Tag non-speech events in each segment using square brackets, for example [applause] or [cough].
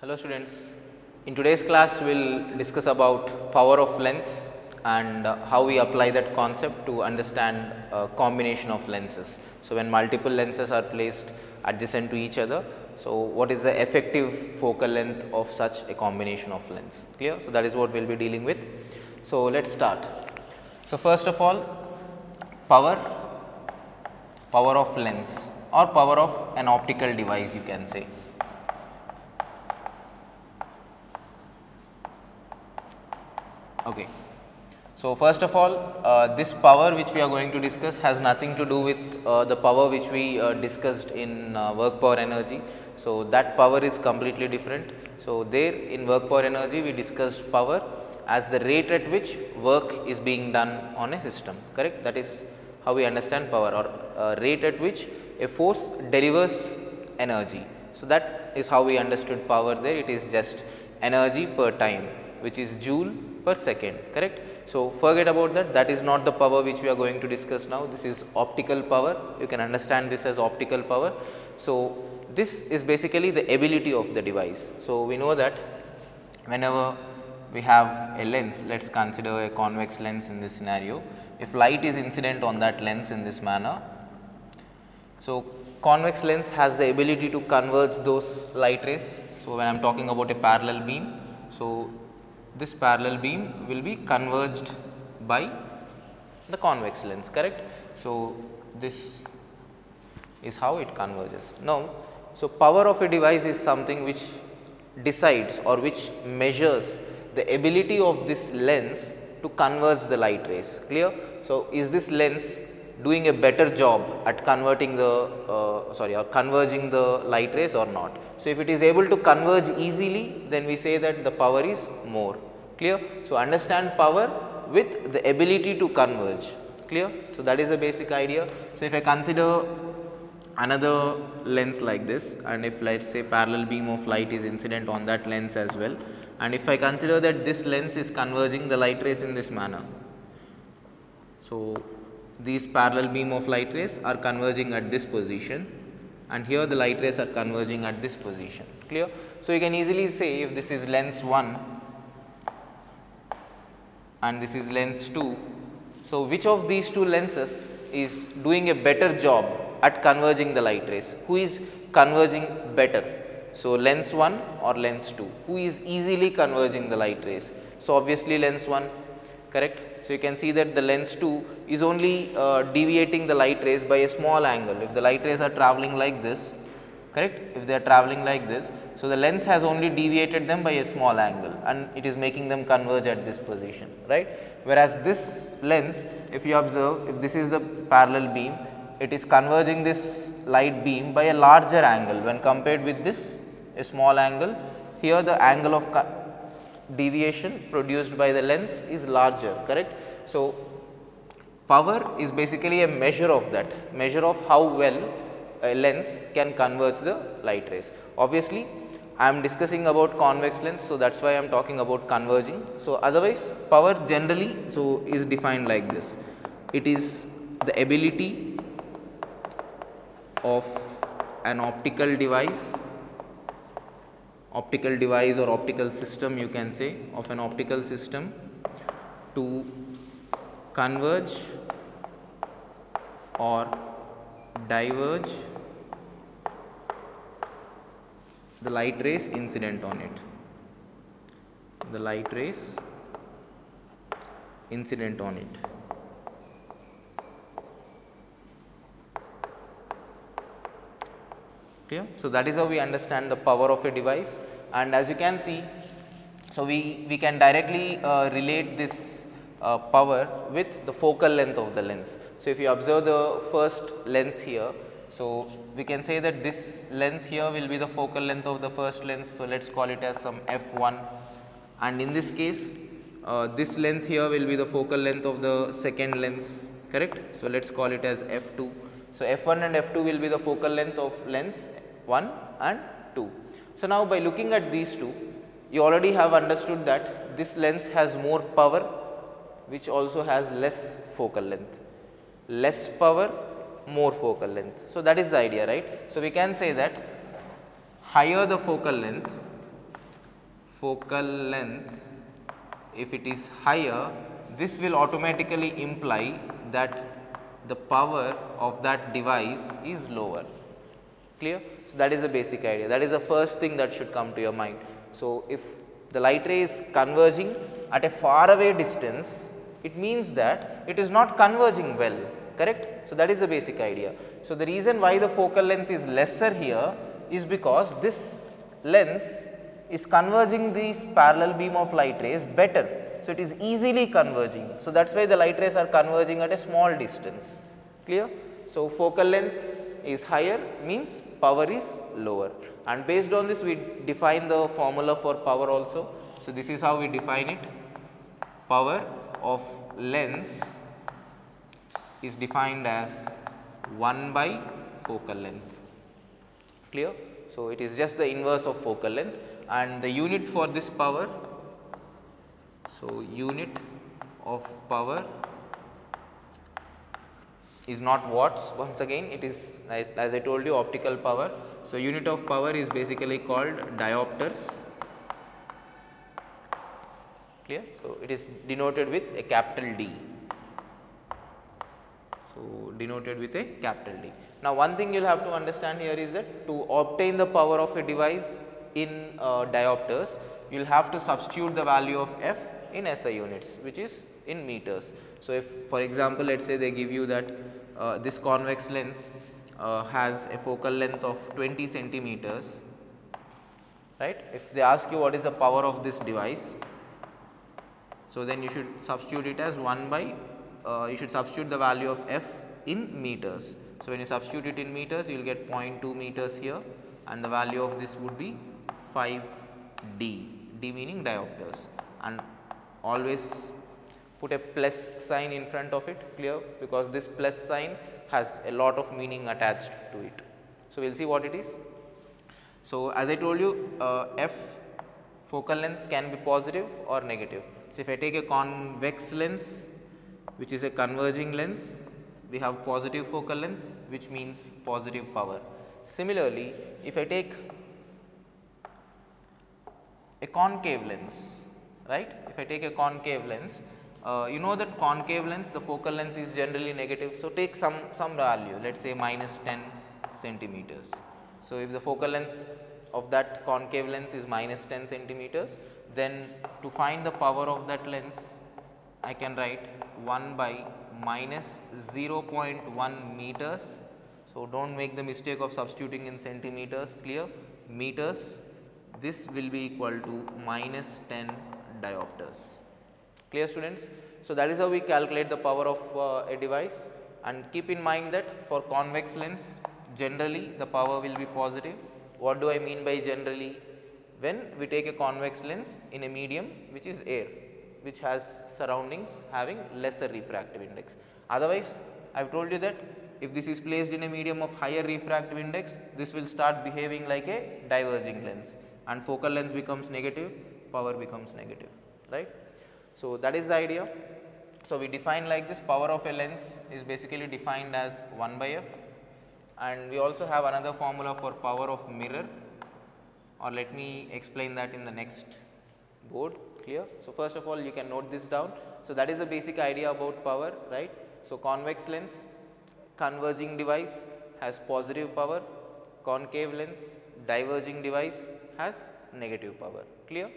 Hello students, in today's class we will discuss about power of lens and uh, how we apply that concept to understand uh, combination of lenses. So, when multiple lenses are placed adjacent to each other, so what is the effective focal length of such a combination of lens clear. So, that is what we will be dealing with. So, let us start. So, first of all power, power of lens or power of an optical device you can say. Okay. So, first of all uh, this power which we are going to discuss has nothing to do with uh, the power which we uh, discussed in uh, work power energy. So, that power is completely different. So, there in work power energy we discussed power as the rate at which work is being done on a system correct that is how we understand power or uh, rate at which a force delivers energy. So, that is how we understood power there it is just energy per time which is joule per second correct. So, forget about that that is not the power which we are going to discuss now this is optical power you can understand this as optical power. So, this is basically the ability of the device. So, we know that whenever we have a lens let us consider a convex lens in this scenario if light is incident on that lens in this manner. So, convex lens has the ability to converge those light rays. So, when I am talking about a parallel beam. So, this parallel beam will be converged by the convex lens correct. So, this is how it converges. Now, so power of a device is something which decides or which measures the ability of this lens to converge the light rays clear. So, is this lens doing a better job at converting the uh, sorry or converging the light rays or not. So, if it is able to converge easily then we say that the power is more clear. So, understand power with the ability to converge clear. So, that is the basic idea. So, if I consider another lens like this and if let us say parallel beam of light is incident on that lens as well and if I consider that this lens is converging the light rays in this manner. So, these parallel beam of light rays are converging at this position and here the light rays are converging at this position clear. So, you can easily say if this is lens 1 and this is lens 2. So, which of these two lenses is doing a better job at converging the light rays? Who is converging better? So, lens 1 or lens 2? Who is easily converging the light rays? So, obviously lens 1 correct. So, you can see that the lens 2 is only uh, deviating the light rays by a small angle. If the light rays are travelling like this correct, if they are travelling like this. So, the lens has only deviated them by a small angle and it is making them converge at this position right. Whereas, this lens if you observe if this is the parallel beam it is converging this light beam by a larger angle when compared with this a small angle. Here the angle of deviation produced by the lens is larger correct. So, power is basically a measure of that measure of how well a lens can converge the light rays. Obviously, I am discussing about convex lens. So, that is why I am talking about converging. So, otherwise power generally so is defined like this it is the ability of an optical device optical device or optical system you can say of an optical system to converge or diverge the light rays incident on it. The light rays incident on it clear? So that is how we understand the power of a device. And as you can see so we we can directly uh, relate this uh, power with the focal length of the lens. So if you observe the first lens here so we can say that this length here will be the focal length of the first lens. So let's call it as some f1 and in this case uh, this length here will be the focal length of the second lens correct? So let's call it as f2 so, f1 and f2 will be the focal length of lens 1 and 2. So, now by looking at these two, you already have understood that this lens has more power which also has less focal length. Less power more focal length. So, that is the idea right. So, we can say that higher the focal length, focal length if it is higher this will automatically imply that the power of that device is lower clear. So, that is the basic idea that is the first thing that should come to your mind. So, if the light ray is converging at a far away distance it means that it is not converging well correct. So, that is the basic idea. So, the reason why the focal length is lesser here is because this lens is converging these parallel beam of light rays better. So, it is easily converging. So, that is why the light rays are converging at a small distance clear. So, focal length is higher means power is lower and based on this we define the formula for power also. So, this is how we define it power of lens is defined as 1 by focal length clear. So, it is just the inverse of focal length and the unit for this power. So, unit of power is not watts once again it is as I told you optical power. So, unit of power is basically called diopters clear. So, it is denoted with a capital D. So, denoted with a capital D. Now, one thing you will have to understand here is that to obtain the power of a device in uh, diopters, you will have to substitute the value of f in SI units which is in meters. So, if for example, let us say they give you that uh, this convex lens uh, has a focal length of 20 centimeters, right. If they ask you what is the power of this device, so then you should substitute it as 1 by uh, you should substitute the value of f in meters. So, when you substitute it in meters you will get 0.2 meters here and the value of this would be 5 d, d meaning diopters and always put a plus sign in front of it clear because this plus sign has a lot of meaning attached to it. So, we will see what it is. So, as I told you uh, f focal length can be positive or negative. So, if I take a convex lens which is a converging lens, we have positive focal length which means positive power. Similarly, if I take a concave lens, right. If I take a concave lens, uh, you know that concave lens the focal length is generally negative. So, take some, some value let us say minus 10 centimeters. So, if the focal length of that concave lens is minus 10 centimeters, then to find the power of that lens I can write 1 by minus 0.1 meters. So, do not make the mistake of substituting in centimeters clear meters this will be equal to minus 10 diopters clear students. So, that is how we calculate the power of uh, a device and keep in mind that for convex lens generally the power will be positive. What do I mean by generally? When we take a convex lens in a medium which is air which has surroundings having lesser refractive index. Otherwise, I have told you that if this is placed in a medium of higher refractive index, this will start behaving like a diverging lens and focal length becomes negative, power becomes negative, right. So, that is the idea. So, we define like this power of a lens is basically defined as 1 by f and we also have another formula for power of mirror or let me explain that in the next board clear. So, first of all you can note this down. So, that is the basic idea about power right. So, convex lens converging device has positive power, concave lens diverging device has negative power clear.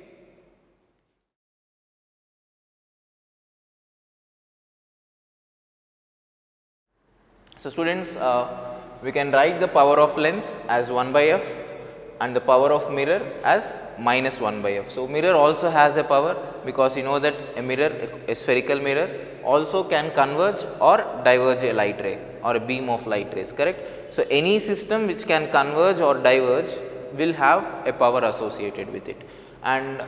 So, students uh, we can write the power of lens as 1 by f and the power of mirror as minus 1 by f. So, mirror also has a power because you know that a mirror a spherical mirror also can converge or diverge a light ray or a beam of light rays correct. So, any system which can converge or diverge will have a power associated with it and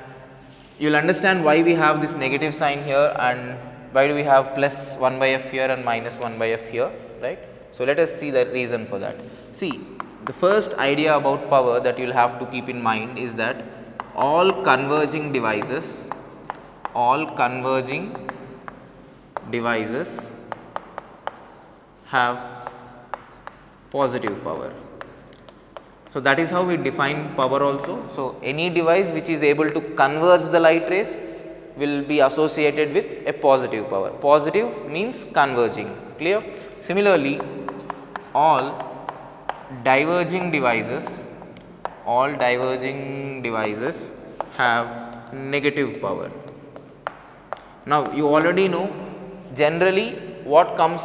you will understand why we have this negative sign here and why do we have plus 1 by f here and minus 1 by f here right. So, let us see the reason for that. See the first idea about power that you will have to keep in mind is that all converging devices, all converging devices have positive power. So, that is how we define power also. So, any device which is able to converge the light rays will be associated with a positive power. Positive means converging, clear? Similarly, all diverging devices, all diverging devices have negative power. Now, you already know generally what comes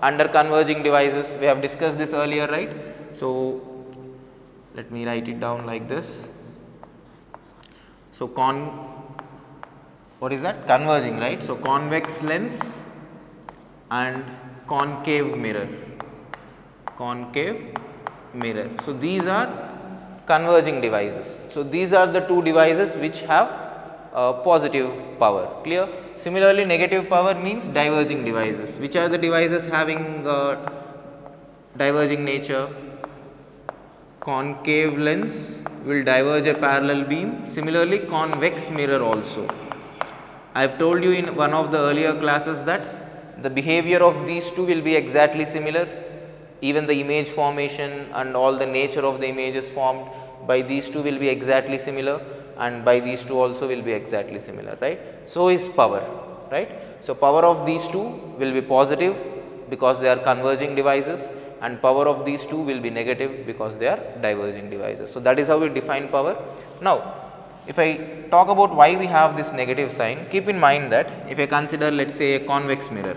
under converging devices, we have discussed this earlier, right? So, let me write it down like this. So, con what is that converging right. So, convex lens and concave mirror concave mirror. So, these are converging devices. So, these are the two devices which have uh, positive power clear. Similarly, negative power means diverging devices which are the devices having uh, diverging nature concave lens will diverge a parallel beam similarly convex mirror also. I have told you in one of the earlier classes that the behavior of these two will be exactly similar even the image formation and all the nature of the images formed by these two will be exactly similar and by these two also will be exactly similar right. So, is power right. So, power of these two will be positive because they are converging devices and power of these two will be negative because they are diverging devices. So, that is how we define power. Now, if I talk about why we have this negative sign, keep in mind that if I consider let us say a convex mirror.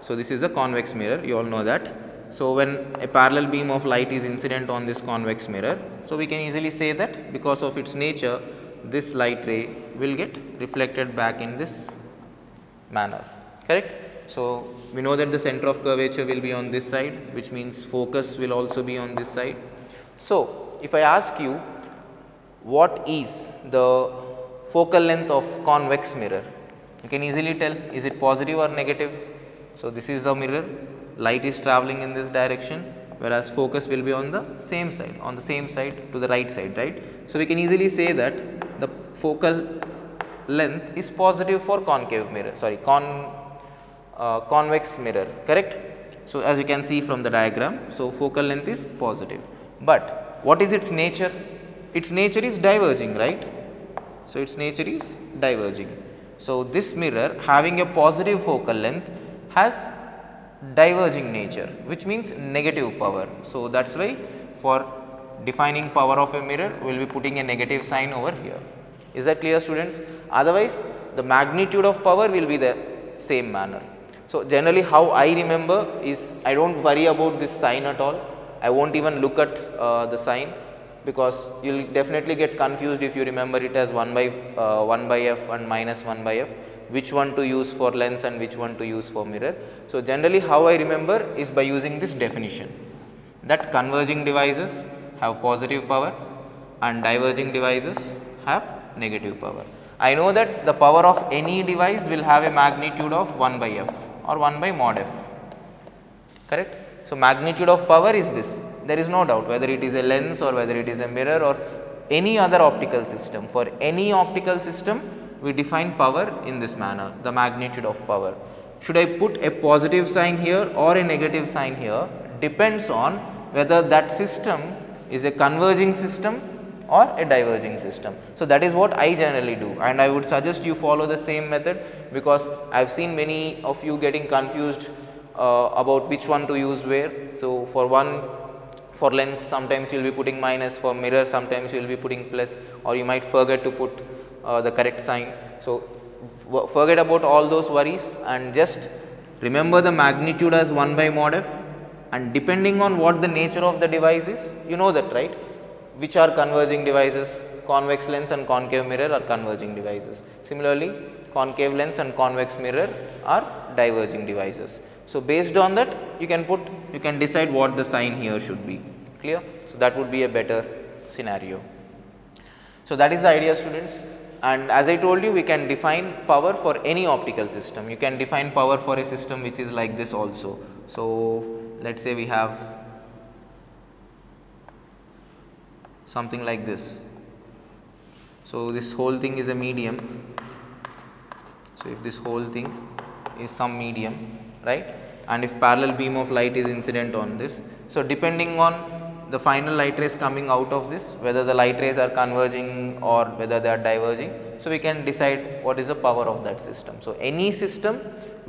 So, this is a convex mirror you all know that. So, when a parallel beam of light is incident on this convex mirror, so we can easily say that because of its nature this light ray will get reflected back in this manner correct. So, we know that the center of curvature will be on this side which means focus will also be on this side. So, if I ask you what is the focal length of convex mirror, you can easily tell is it positive or negative. So, this is the mirror light is traveling in this direction whereas focus will be on the same side on the same side to the right side right. So, we can easily say that the focal length is positive for concave mirror sorry con uh, convex mirror correct. So, as you can see from the diagram, so focal length is positive, but what is its nature? Its nature is diverging right. So, its nature is diverging. So, this mirror having a positive focal length has diverging nature which means negative power. So, that is why for defining power of a mirror we will be putting a negative sign over here. Is that clear students? Otherwise, the magnitude of power will be the same manner. So, generally how I remember is I do not worry about this sign at all, I not even look at uh, the sign because you will definitely get confused if you remember it as 1 by uh, 1 by f and minus 1 by f which one to use for lens and which one to use for mirror. So, generally how I remember is by using this definition that converging devices have positive power and diverging devices have negative power. I know that the power of any device will have a magnitude of 1 by f or 1 by mod f correct. So, magnitude of power is this there is no doubt whether it is a lens or whether it is a mirror or any other optical system for any optical system we define power in this manner the magnitude of power. Should I put a positive sign here or a negative sign here depends on whether that system is a converging system or a diverging system. So, that is what I generally do and I would suggest you follow the same method because I have seen many of you getting confused uh, about which one to use where. So, for one for lens sometimes you will be putting minus for mirror sometimes you will be putting plus or you might forget to put uh, the correct sign. So, forget about all those worries and just remember the magnitude as 1 by mod f and depending on what the nature of the device is you know that right which are converging devices convex lens and concave mirror are converging devices. Similarly, concave lens and convex mirror are diverging devices. So, based on that you can put you can decide what the sign here should be clear. So, that would be a better scenario. So, that is the idea students and as I told you we can define power for any optical system. You can define power for a system which is like this also. So, let us say we have something like this. So, this whole thing is a medium. So, if this whole thing is some medium right and if parallel beam of light is incident on this. So, depending on the final light rays coming out of this whether the light rays are converging or whether they are diverging. So, we can decide what is the power of that system. So, any system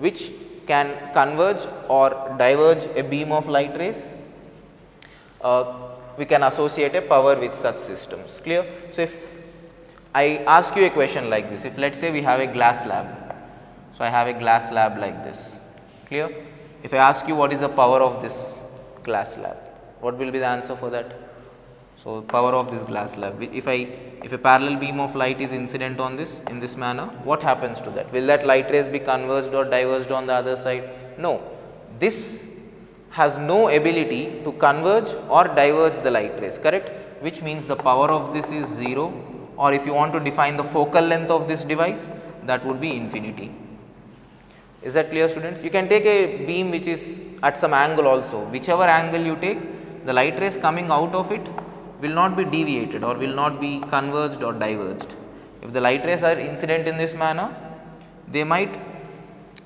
which can converge or diverge a beam of light rays uh, we can associate a power with such systems clear. So, if I ask you a question like this if let us say we have a glass slab. So, I have a glass slab like this clear. If I ask you what is the power of this glass slab what will be the answer for that? So, power of this glass slab if I if a parallel beam of light is incident on this in this manner what happens to that? Will that light rays be converged or diverged on the other side? No, this has no ability to converge or diverge the light rays correct which means the power of this is 0 or if you want to define the focal length of this device that would be infinity. Is that clear students? You can take a beam which is at some angle also whichever angle you take the light rays coming out of it will not be deviated or will not be converged or diverged. If the light rays are incident in this manner they might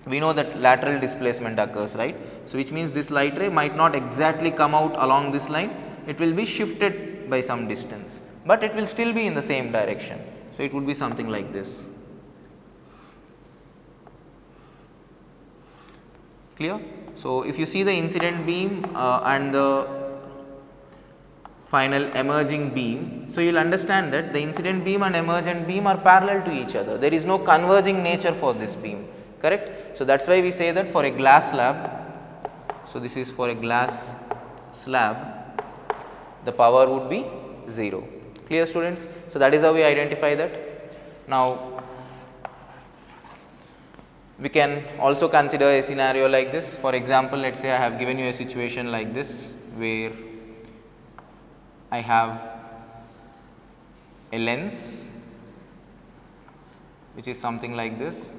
we know that lateral displacement occurs right so, which means this light ray might not exactly come out along this line, it will be shifted by some distance, but it will still be in the same direction. So, it would be something like this. Clear? So, if you see the incident beam uh, and the final emerging beam. So, you will understand that the incident beam and emergent beam are parallel to each other. There is no converging nature for this beam, correct. So, that is why we say that for a glass slab so, this is for a glass slab the power would be 0 clear students. So, that is how we identify that. Now, we can also consider a scenario like this for example, let us say I have given you a situation like this where I have a lens which is something like this.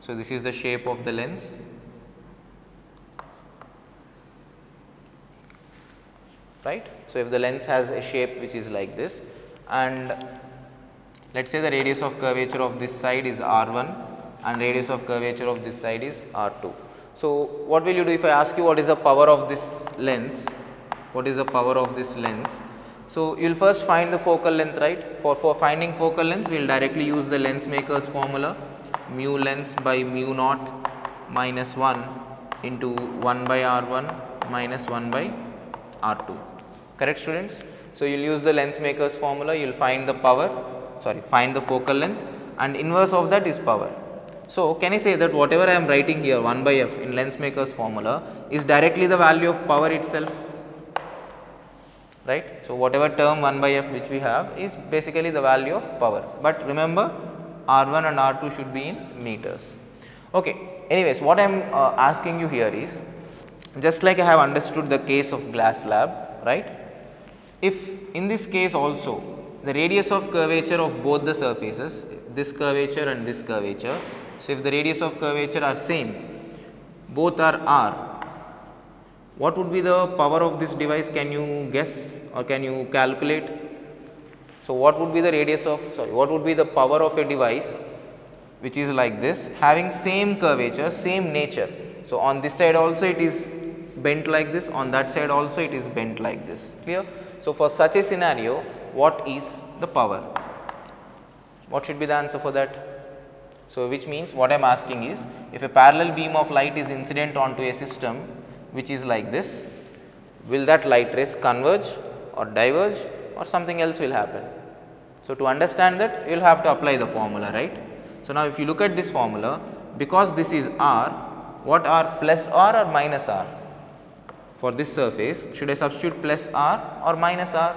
So, this is the shape of the lens right. So, if the lens has a shape which is like this and let us say the radius of curvature of this side is r 1 and radius of curvature of this side is r 2. So, what will you do if I ask you what is the power of this lens, what is the power of this lens. So, you will first find the focal length right for, for finding focal length we will directly use the lens maker's formula mu lens by mu naught minus 1 into 1 by r 1 minus 1 by r 2 correct students. So, you will use the lens maker's formula, you will find the power, sorry find the focal length and inverse of that is power. So, can I say that whatever I am writing here 1 by f in lens maker's formula is directly the value of power itself, right. So, whatever term 1 by f which we have is basically the value of power, but remember R1 and R2 should be in meters. Okay. Anyways, what I am uh, asking you here is just like I have understood the case of glass slab, right if in this case also the radius of curvature of both the surfaces this curvature and this curvature. So, if the radius of curvature are same both are r what would be the power of this device can you guess or can you calculate. So, what would be the radius of sorry what would be the power of a device which is like this having same curvature same nature. So, on this side also it is bent like this on that side also it is bent like this clear. So, for such a scenario what is the power? What should be the answer for that? So, which means what I am asking is if a parallel beam of light is incident onto a system which is like this, will that light rays converge or diverge or something else will happen. So, to understand that you will have to apply the formula right. So, now if you look at this formula because this is r, what are plus r or minus r? for this surface should I substitute plus r or minus r?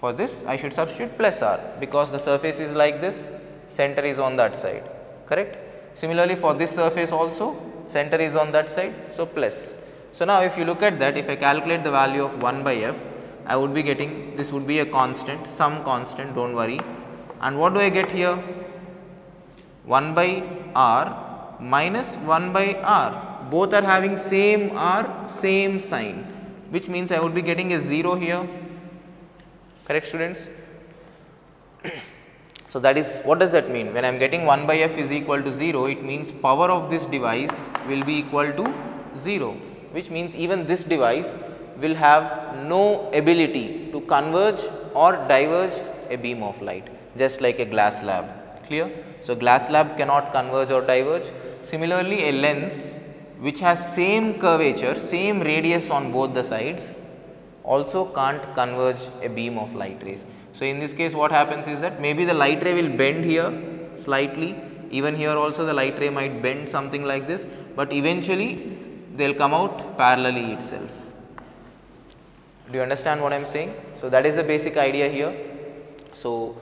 For this I should substitute plus r because the surface is like this center is on that side correct. Similarly, for this surface also center is on that side so plus. So, now if you look at that if I calculate the value of 1 by f I would be getting this would be a constant some constant do not worry. And what do I get here? 1 by r minus 1 by r. Both are having same r same sign which means I would be getting a 0 here. Correct students. [coughs] So, that is what does that mean? When I am getting 1 by f is equal to 0, it means power of this device will be equal to 0, which means even this device will have no ability to converge or diverge a beam of light, just like a glass slab, clear? So, glass slab cannot converge or diverge. Similarly, a lens which has same curvature, same radius on both the sides also can't converge a beam of light rays. So, in this case what happens is that maybe the light ray will bend here slightly even here also the light ray might bend something like this, but eventually they will come out parallelly itself. Do you understand what I am saying? So, that is the basic idea here. So,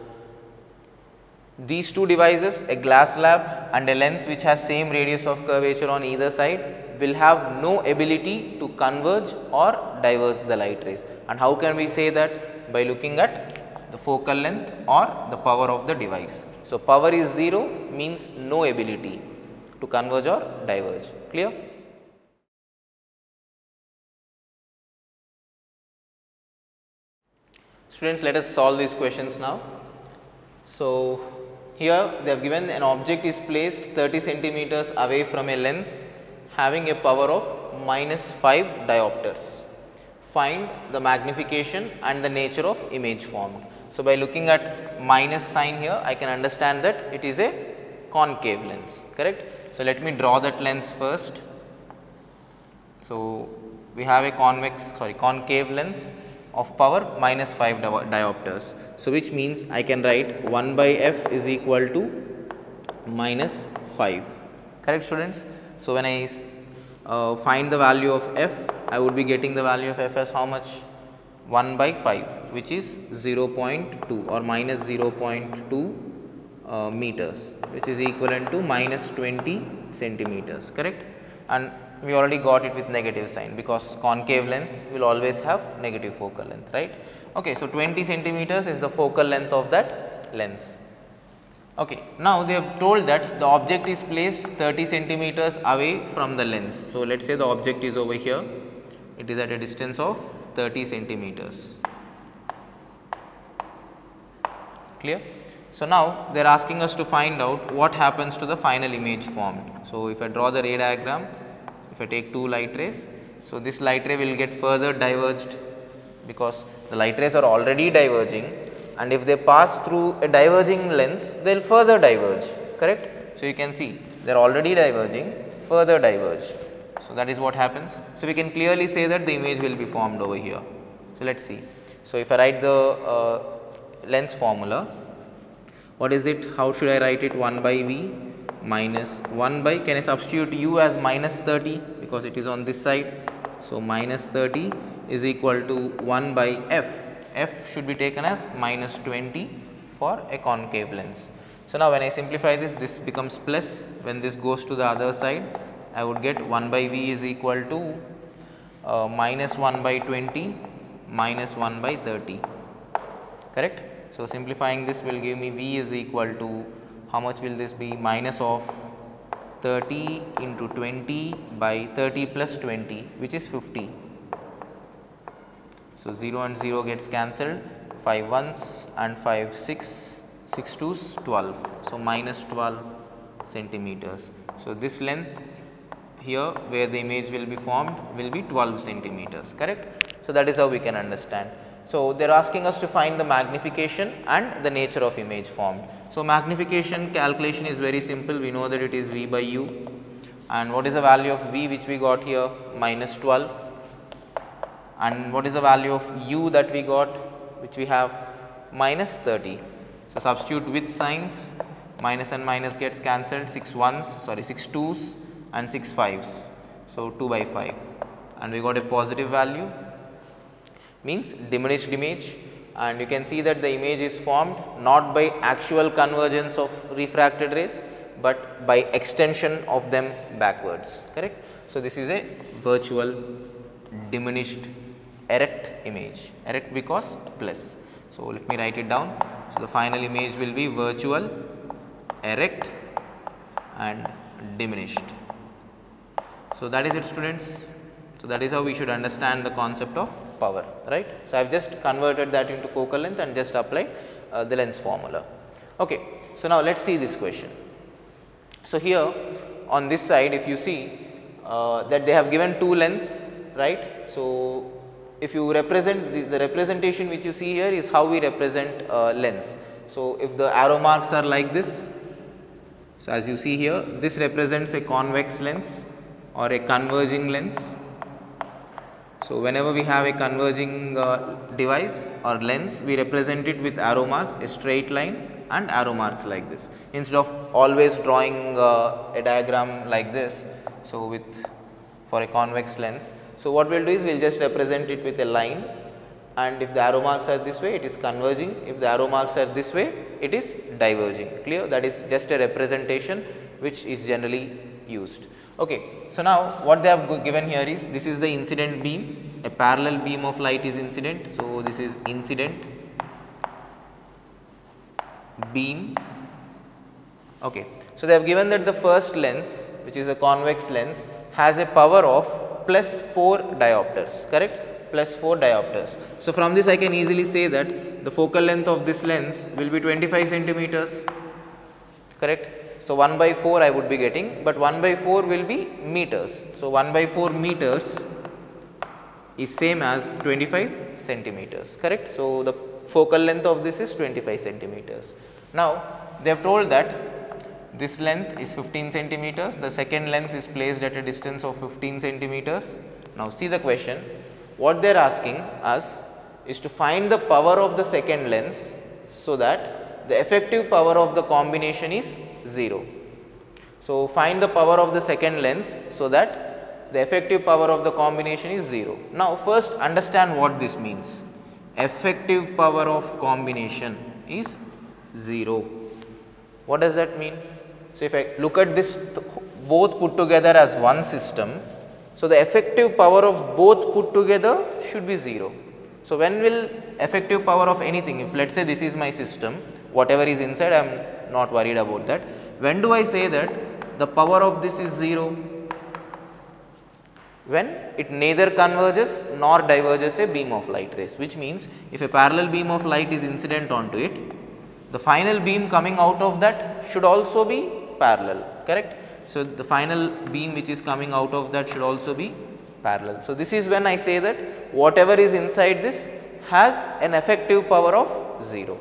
these two devices a glass slab and a lens which has same radius of curvature on either side will have no ability to converge or diverge the light rays. And how can we say that? By looking at the focal length or the power of the device. So, power is 0 means no ability to converge or diverge, clear? Students, let us solve these questions now. So, here they have given an object is placed 30 centimeters away from a lens having a power of minus 5 diopters. Find the magnification and the nature of image formed. So, by looking at minus sign here I can understand that it is a concave lens correct. So, let me draw that lens first. So, we have a convex sorry concave lens of power minus 5 diopters. So, which means I can write 1 by f is equal to minus 5 correct students. So, when I uh, find the value of f I would be getting the value of f as how much 1 by 5 which is 0.2 or minus 0.2 uh, meters which is equivalent to minus 20 centimeters correct and we already got it with negative sign because concave lens will always have negative focal length right. Okay, so 20 centimeters is the focal length of that lens. Okay, now they have told that the object is placed 30 centimeters away from the lens. So, let us say the object is over here, it is at a distance of 30 centimeters. Clear? So, now they are asking us to find out what happens to the final image formed. So, if I draw the ray diagram, I take two light rays, so this light ray will get further diverged because the light rays are already diverging and if they pass through a diverging lens, they will further diverge, correct. So, you can see they are already diverging, further diverge. So, that is what happens. So, we can clearly say that the image will be formed over here. So, let us see. So, if I write the uh, lens formula, what is it? How should I write it? 1 by V minus 1 by, can I substitute U as minus 30 because it is on this side. So, minus 30 is equal to 1 by F. F should be taken as minus 20 for a concave lens. So, now when I simplify this, this becomes plus when this goes to the other side I would get 1 by V is equal to uh, minus 1 by 20 minus 1 by 30 correct. So, simplifying this will give me V is equal to how much will this be minus of 30 into 20 by 30 plus 20 which is 50. So, 0 and 0 gets cancelled 5 ones and 5 6 6 twos 12. So, minus 12 centimeters. So, this length here where the image will be formed will be 12 centimeters correct. So, that is how we can understand. So, they are asking us to find the magnification and the nature of image formed. So, magnification calculation is very simple. We know that it is V by U. And what is the value of V which we got here? Minus 12 and what is the value of U that we got which we have? Minus 30. So, substitute with signs. Minus and minus gets cancelled. 6 ones sorry 6 twos and 6 5s. So, 2 by 5 and we got a positive value. Means diminished image and you can see that the image is formed not by actual convergence of refracted rays, but by extension of them backwards correct. So, this is a virtual diminished erect image erect because plus. So, let me write it down. So, the final image will be virtual erect and diminished. So, that is it students. So, that is how we should understand the concept of power right. So, I have just converted that into focal length and just applied uh, the lens formula. Okay. So, now let us see this question. So, here on this side if you see uh, that they have given two lengths right. So, if you represent the, the, representation which you see here is how we represent uh, lens. So, if the arrow marks are like this, so as you see here this represents a convex lens or a converging lens. So, whenever we have a converging uh, device or lens we represent it with arrow marks a straight line and arrow marks like this instead of always drawing uh, a diagram like this. So, with for a convex lens. So, what we will do is we will just represent it with a line and if the arrow marks are this way it is converging, if the arrow marks are this way it is diverging clear that is just a representation which is generally used. Okay. So, now what they have given here is this is the incident beam a parallel beam of light is incident. So, this is incident beam. Okay. So, they have given that the first lens which is a convex lens has a power of plus 4 diopters correct plus 4 diopters. So, from this I can easily say that the focal length of this lens will be 25 centimeters correct. So, 1 by 4 I would be getting, but 1 by 4 will be meters. So, 1 by 4 meters is same as 25 centimeters correct. So, the focal length of this is 25 centimeters. Now, they have told that this length is 15 centimeters, the second lens is placed at a distance of 15 centimeters. Now, see the question, what they are asking us is to find the power of the second lens, so that the effective power of the combination is 0. So, find the power of the second lens, so that the effective power of the combination is 0. Now, first understand what this means, effective power of combination is 0. What does that mean? So, if I look at this both put together as one system, so the effective power of both put together should be 0. So, when will effective power of anything, if let us say this is my system, whatever is inside I am not worried about that. When do I say that the power of this is 0? When it neither converges nor diverges a beam of light rays, which means if a parallel beam of light is incident onto it, the final beam coming out of that should also be parallel correct. So, the final beam which is coming out of that should also be parallel. So, this is when I say that whatever is inside this has an effective power of 0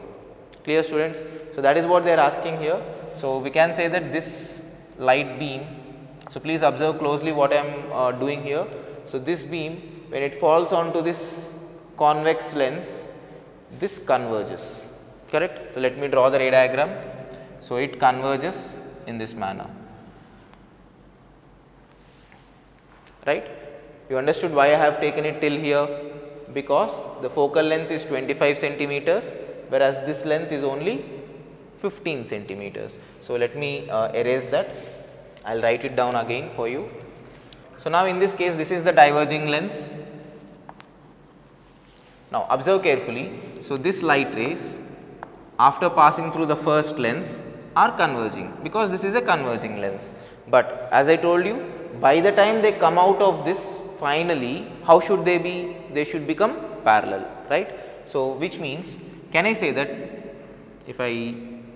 clear students. So, that is what they are asking here. So, we can say that this light beam, so please observe closely what I am uh, doing here. So, this beam when it falls onto this convex lens, this converges correct. So, let me draw the ray diagram. So, it converges in this manner right. You understood why I have taken it till here because the focal length is 25 centimeters whereas this length is only 15 centimeters. So, let me uh, erase that I will write it down again for you. So, now in this case this is the diverging lens. Now, observe carefully. So, this light rays after passing through the first lens are converging because this is a converging lens. But as I told you by the time they come out of this finally how should they be? They should become parallel right. So, which means can I say that if I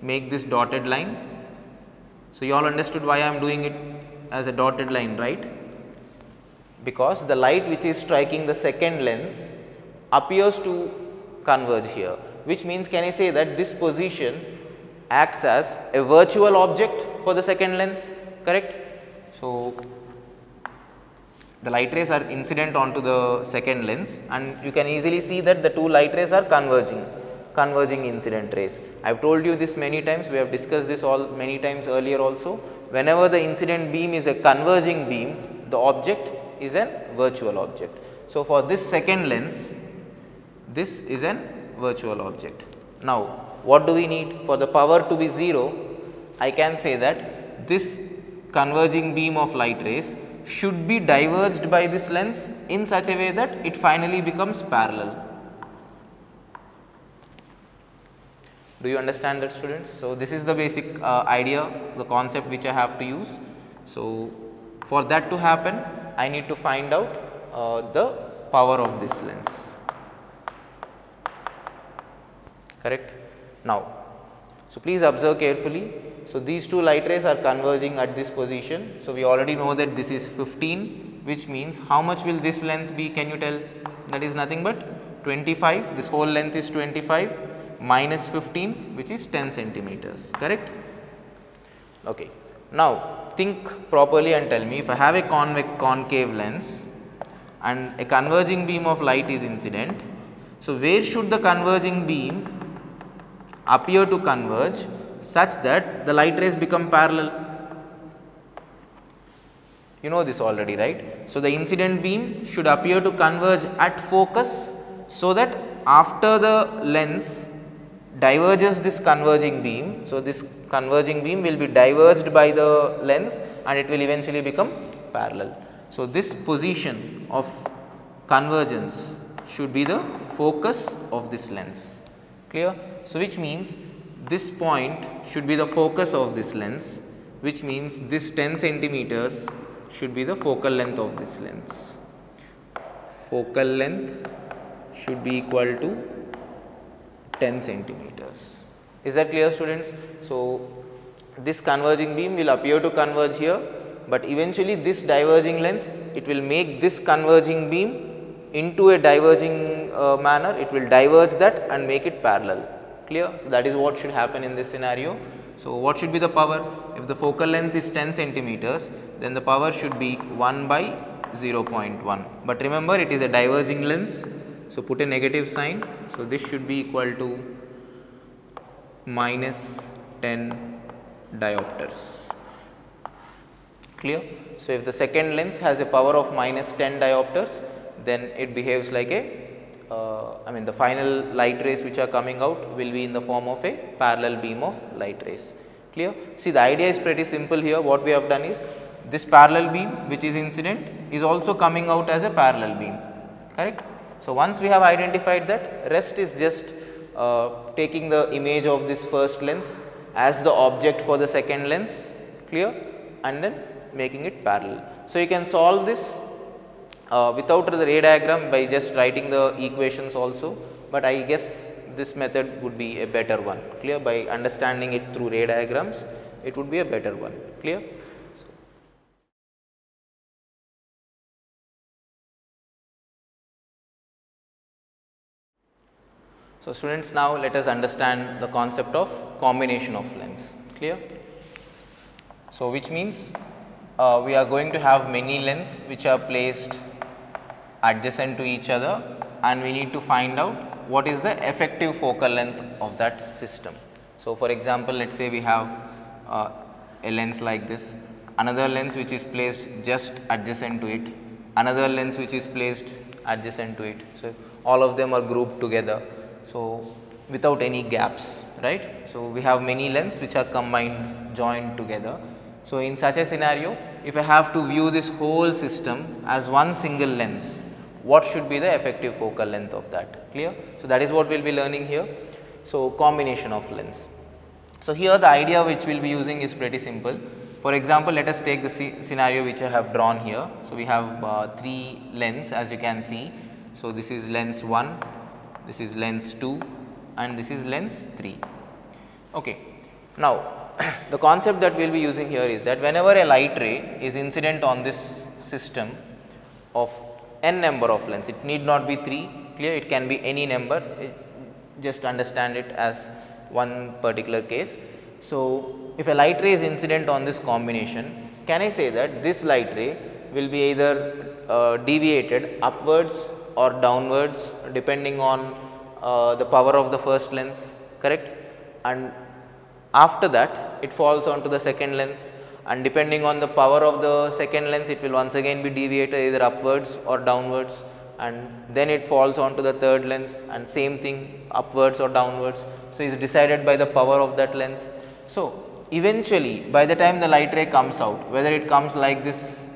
make this dotted line. So, you all understood why I am doing it as a dotted line right because the light which is striking the second lens appears to converge here which means can I say that this position acts as a virtual object for the second lens correct. So, the light rays are incident onto the second lens and you can easily see that the two light rays are converging converging incident rays. I have told you this many times we have discussed this all many times earlier also whenever the incident beam is a converging beam the object is an virtual object. So, for this second lens this is an virtual object. Now, what do we need for the power to be 0 I can say that this converging beam of light rays should be diverged by this lens in such a way that it finally becomes parallel. Do you understand that students? So, this is the basic uh, idea the concept which I have to use. So, for that to happen I need to find out uh, the power of this lens correct. Now, So, please observe carefully. So, these two light rays are converging at this position. So, we already know that this is 15 which means how much will this length be can you tell that is nothing but 25 this whole length is 25 minus 15 which is 10 centimeters correct. Okay. Now, think properly and tell me if I have a convex concave lens and a converging beam of light is incident. So, where should the converging beam appear to converge such that the light rays become parallel. You know this already, right? So, the incident beam should appear to converge at focus so that after the lens diverges this converging beam. So, this converging beam will be diverged by the lens and it will eventually become parallel. So, this position of convergence should be the focus of this lens clear. So, which means this point should be the focus of this lens which means this 10 centimeters should be the focal length of this lens. Focal length should be equal to 10 centimeters. Is that clear students? So, this converging beam will appear to converge here, but eventually this diverging lens it will make this converging beam into a diverging uh, manner, it will diverge that and make it parallel clear. So, that is what should happen in this scenario. So, what should be the power? If the focal length is 10 centimeters, then the power should be 1 by 0.1. But remember it is a diverging lens. So, put a negative sign. So, this should be equal to minus 10 diopters. Clear? So, if the second lens has a power of minus 10 diopters, then it behaves like a uh, I mean the final light rays which are coming out will be in the form of a parallel beam of light rays clear. See the idea is pretty simple here what we have done is this parallel beam which is incident is also coming out as a parallel beam correct. So, once we have identified that rest is just uh, taking the image of this first lens as the object for the second lens clear and then making it parallel. So, you can solve this uh, without the ray diagram by just writing the equations also, but I guess this method would be a better one clear by understanding it through ray diagrams it would be a better one clear. So, students now let us understand the concept of combination of lens clear. So, which means uh, we are going to have many lens which are placed adjacent to each other and we need to find out what is the effective focal length of that system. So, for example, let us say we have uh, a lens like this, another lens which is placed just adjacent to it, another lens which is placed adjacent to it. So, all of them are grouped together. So, without any gaps right. So, we have many lens which are combined joined together. So, in such a scenario if I have to view this whole system as one single lens what should be the effective focal length of that clear. So, that is what we will be learning here. So, combination of lens. So, here the idea which we will be using is pretty simple. For example, let us take the scenario which I have drawn here. So, we have uh, 3 lens as you can see. So, this is lens 1, this is lens 2 and this is lens 3. Okay. Now, [clears throat] the concept that we will be using here is that whenever a light ray is incident on this system of n number of lens. It need not be 3 clear, it can be any number, it, just understand it as one particular case. So, if a light ray is incident on this combination, can I say that this light ray will be either uh, deviated upwards or downwards depending on uh, the power of the first lens correct and after that it falls onto the second lens and depending on the power of the second lens it will once again be deviated either upwards or downwards and then it falls onto the third lens and same thing upwards or downwards. So, is decided by the power of that lens. So, eventually by the time the light ray comes out whether it comes like this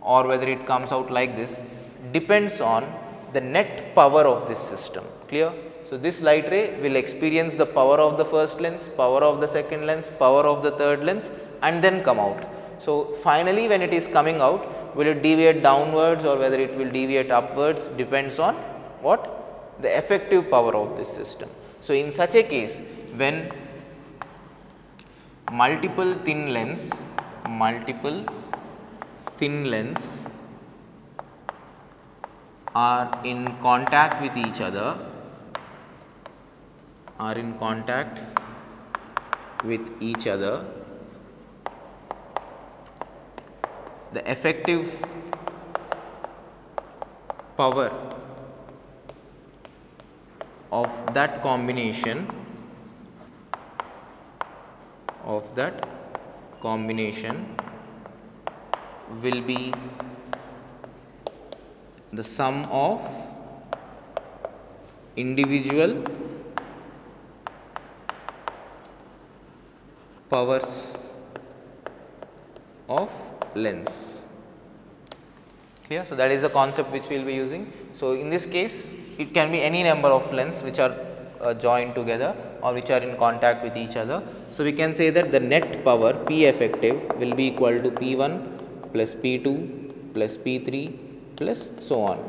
or whether it comes out like this depends on the net power of this system clear. So, this light ray will experience the power of the first lens, power of the second lens, power of the third lens and then come out. So, finally, when it is coming out will it deviate downwards or whether it will deviate upwards depends on what the effective power of this system. So, in such a case when multiple thin lens, multiple thin lens are in contact with each other, are in contact with each other, the effective power of that combination of that combination will be the sum of individual powers of lens. Clear? So that is the concept which we will be using. So in this case it can be any number of lens which are uh, joined together or which are in contact with each other. So, we can say that the net power P effective will be equal to P1 plus P2 plus P3 plus so on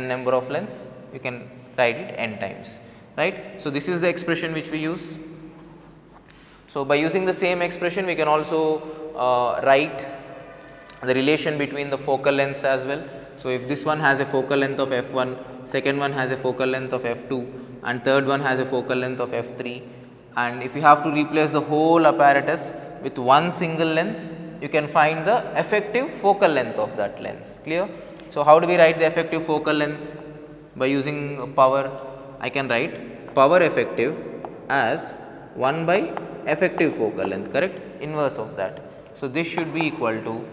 n number of lens you can write it n times right. So, this is the expression which we use. So, by using the same expression we can also uh, write the relation between the focal lengths as well. So, if this one has a focal length of f1 second one has a focal length of f2 and third one has a focal length of f3 and if you have to replace the whole apparatus with one single lens you can find the effective focal length of that lens clear. So, how do we write the effective focal length by using power I can write power effective as 1 by effective focal length correct inverse of that. So, this should be equal to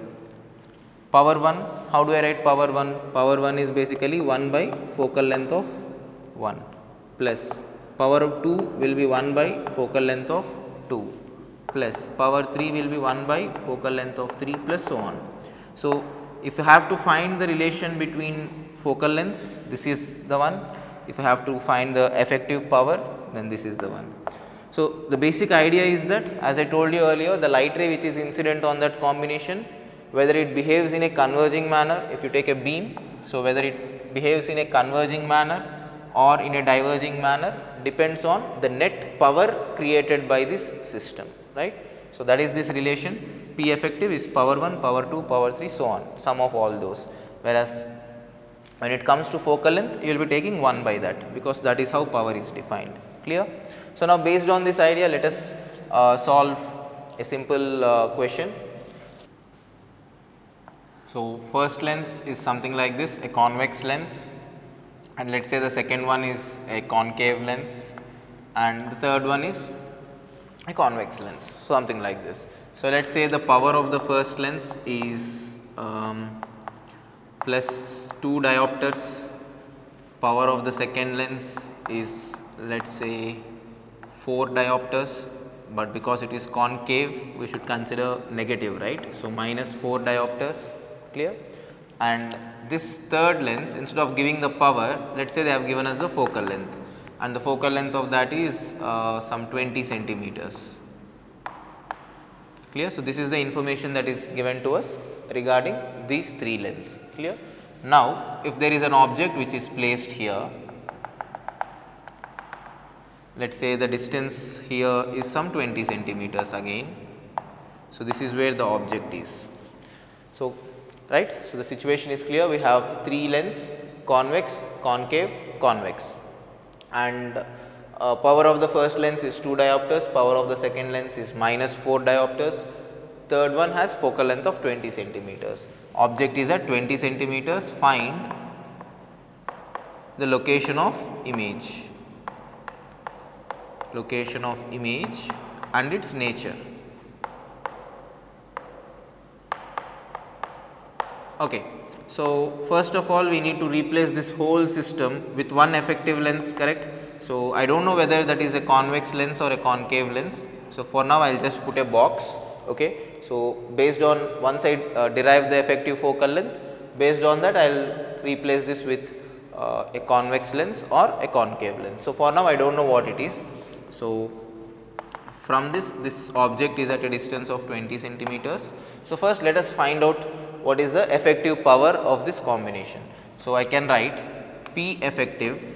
Power 1, how do I write power 1? Power 1 is basically 1 by focal length of 1 plus power of 2 will be 1 by focal length of 2 plus power 3 will be 1 by focal length of 3 plus so on. So, if you have to find the relation between focal lengths, this is the one. If you have to find the effective power, then this is the one. So, the basic idea is that as I told you earlier, the light ray which is incident on that combination whether it behaves in a converging manner if you take a beam. So, whether it behaves in a converging manner or in a diverging manner depends on the net power created by this system right. So, that is this relation Effective is power 1, power 2, power 3 so on. Sum of all those. Whereas when it comes to focal length you will be taking 1 by that because that is how power is defined. Clear. So, now based on this idea let us uh, solve a simple uh, question. So, first lens is something like this a convex lens. And let us say the second one is a concave lens. And the third one is a convex lens. Something like this. So, let us say the power of the first lens is um, plus 2 diopters, power of the second lens is let us say 4 diopters, but because it is concave we should consider negative right. So, minus 4 diopters clear? And this third lens instead of giving the power let us say they have given us the focal length. And the focal length of that is uh, some 20 centimeters clear. So, this is the information that is given to us regarding these three lens clear. Now, if there is an object which is placed here let us say the distance here is some 20 centimeters again. So, this is where the object is. So, right. So, the situation is clear we have 3 lens convex, concave, convex and uh, power of the first lens is 2 diopters, power of the second lens is minus 4 diopters, third one has focal length of 20 centimeters. Object is at 20 centimeters, find the location of image, location of image and its nature. Okay. So, first of all we need to replace this whole system with one effective lens correct. So, I do not know whether that is a convex lens or a concave lens. So, for now I will just put a box. Okay. So, based on once I uh, derive the effective focal length based on that I will replace this with uh, a convex lens or a concave lens. So, for now I do not know what it is. So, from this this object is at a distance of 20 centimeters. So, first let us find out what is the effective power of this combination. So, I can write P effective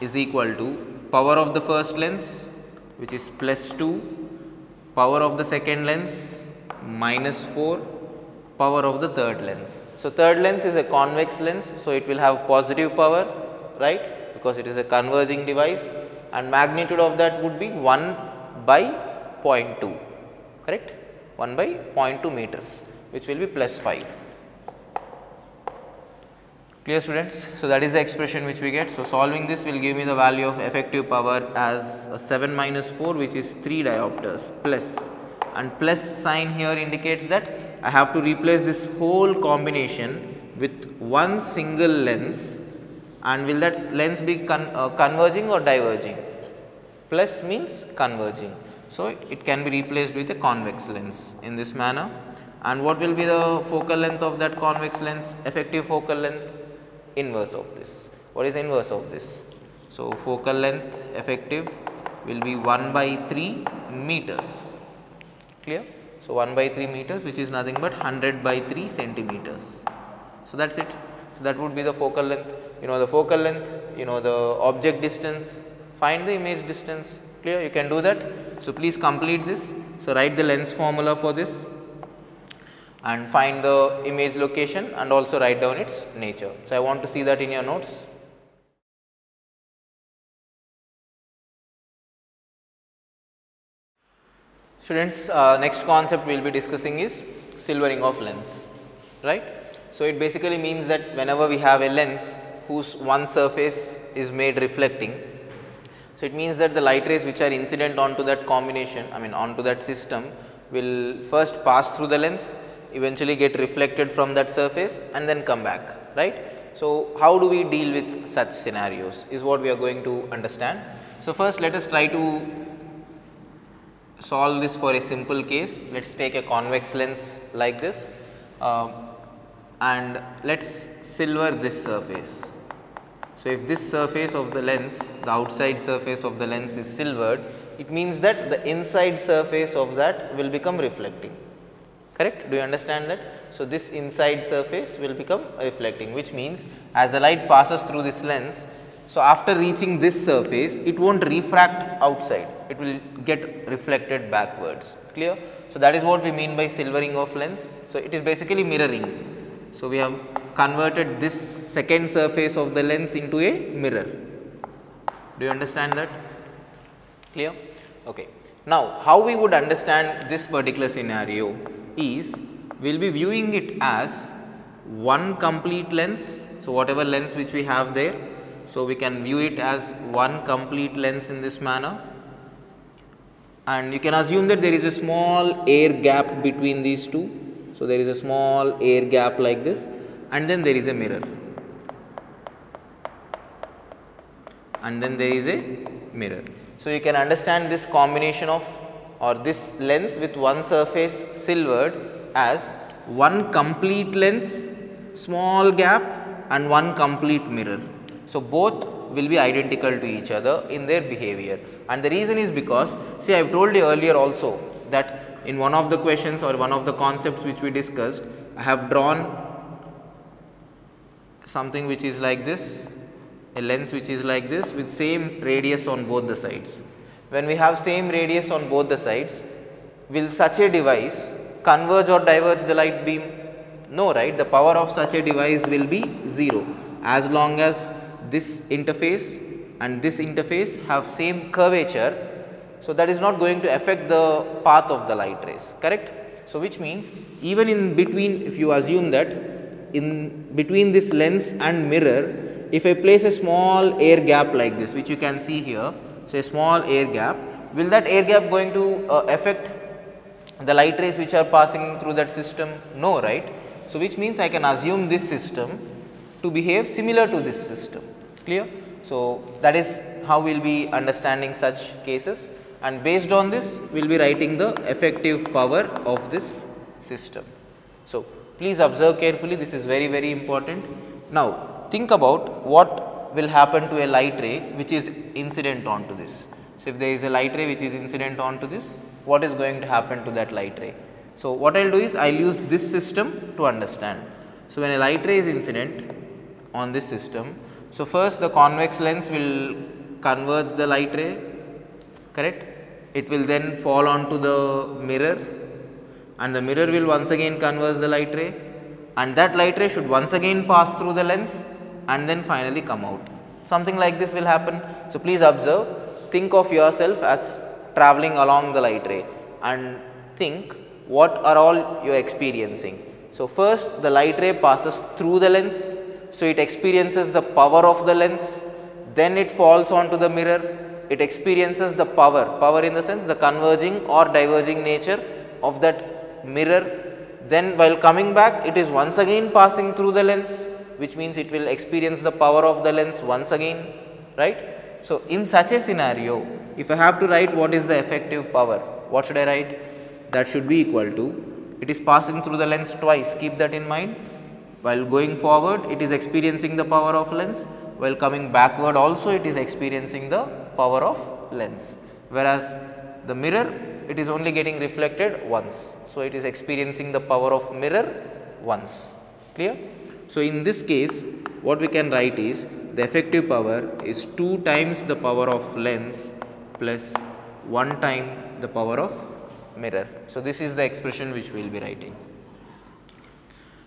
is equal to power of the first lens which is plus 2 power of the second lens minus 4 power of the third lens. So, third lens is a convex lens. So, it will have positive power right because it is a converging device and magnitude of that would be 1 by 0.2 correct 1 by 0.2 meters which will be plus 5. Clear students? So, that is the expression which we get. So, solving this will give me the value of effective power as 7 minus 4 which is 3 diopters plus and plus sign here indicates that I have to replace this whole combination with one single lens and will that lens be con uh, converging or diverging? Plus means converging. So, it can be replaced with a convex lens in this manner and what will be the focal length of that convex lens effective focal length inverse of this. What is inverse of this? So, focal length effective will be 1 by 3 meters clear. So, 1 by 3 meters which is nothing but 100 by 3 centimeters. So, that is it. So, that would be the focal length you know the focal length you know the object distance find the image distance clear you can do that. So, please complete this. So, write the lens formula for this and find the image location and also write down its nature. So, I want to see that in your notes. Students, uh, next concept we will be discussing is silvering of lens, right. So, it basically means that whenever we have a lens whose one surface is made reflecting, so it means that the light rays which are incident onto that combination, I mean onto that system will first pass through the lens, eventually get reflected from that surface and then come back, right. So, how do we deal with such scenarios is what we are going to understand. So, first let us try to solve this for a simple case. Let us take a convex lens like this uh, and let us silver this surface. So, if this surface of the lens, the outside surface of the lens is silvered, it means that the inside surface of that will become reflecting, correct? Do you understand that? So, this inside surface will become reflecting, which means as the light passes through this lens, so after reaching this surface, it not refract outside, it will get reflected backwards, clear? So, that is what we mean by silvering of lens. So, it is basically mirroring. So, we have converted this second surface of the lens into a mirror. Do you understand that? Clear? Okay. Now, how we would understand this particular scenario is we will be viewing it as one complete lens. So, whatever lens which we have there. So, we can view it as one complete lens in this manner and you can assume that there is a small air gap between these two. So, there is a small air gap like this and then there is a mirror and then there is a mirror. So, you can understand this combination of or this lens with one surface silvered as one complete lens, small gap and one complete mirror. So, both will be identical to each other in their behavior and the reason is because see I have told you earlier also that in one of the questions or one of the concepts which we discussed I have drawn something which is like this, a lens which is like this with same radius on both the sides. When we have same radius on both the sides, will such a device converge or diverge the light beam? No, right? The power of such a device will be 0 as long as this interface and this interface have same curvature. So, that is not going to affect the path of the light rays, correct? So, which means even in between if you assume that in between this lens and mirror, if I place a small air gap like this, which you can see here, so a small air gap, will that air gap going to uh, affect the light rays which are passing through that system? No, right? So, which means I can assume this system to behave similar to this system, clear? So, that is how we will be understanding such cases and based on this we will be writing the effective power of this system. So, Please observe carefully this is very very important. Now think about what will happen to a light ray which is incident onto this. So, if there is a light ray which is incident onto this what is going to happen to that light ray. So, what I will do is I will use this system to understand. So, when a light ray is incident on this system. So, first the convex lens will converge the light ray correct it will then fall onto the mirror and the mirror will once again converge the light ray and that light ray should once again pass through the lens and then finally come out. Something like this will happen. So, please observe, think of yourself as traveling along the light ray and think what are all you are experiencing. So, first the light ray passes through the lens, so it experiences the power of the lens, then it falls onto the mirror, it experiences the power, power in the sense the converging or diverging nature of that mirror. Then while coming back it is once again passing through the lens which means it will experience the power of the lens once again right. So, in such a scenario if I have to write what is the effective power what should I write that should be equal to it is passing through the lens twice keep that in mind while going forward it is experiencing the power of lens while coming backward also it is experiencing the power of lens whereas the mirror it is only getting reflected once. So, it is experiencing the power of mirror once clear. So, in this case what we can write is the effective power is 2 times the power of lens plus 1 time the power of mirror. So, this is the expression which we will be writing.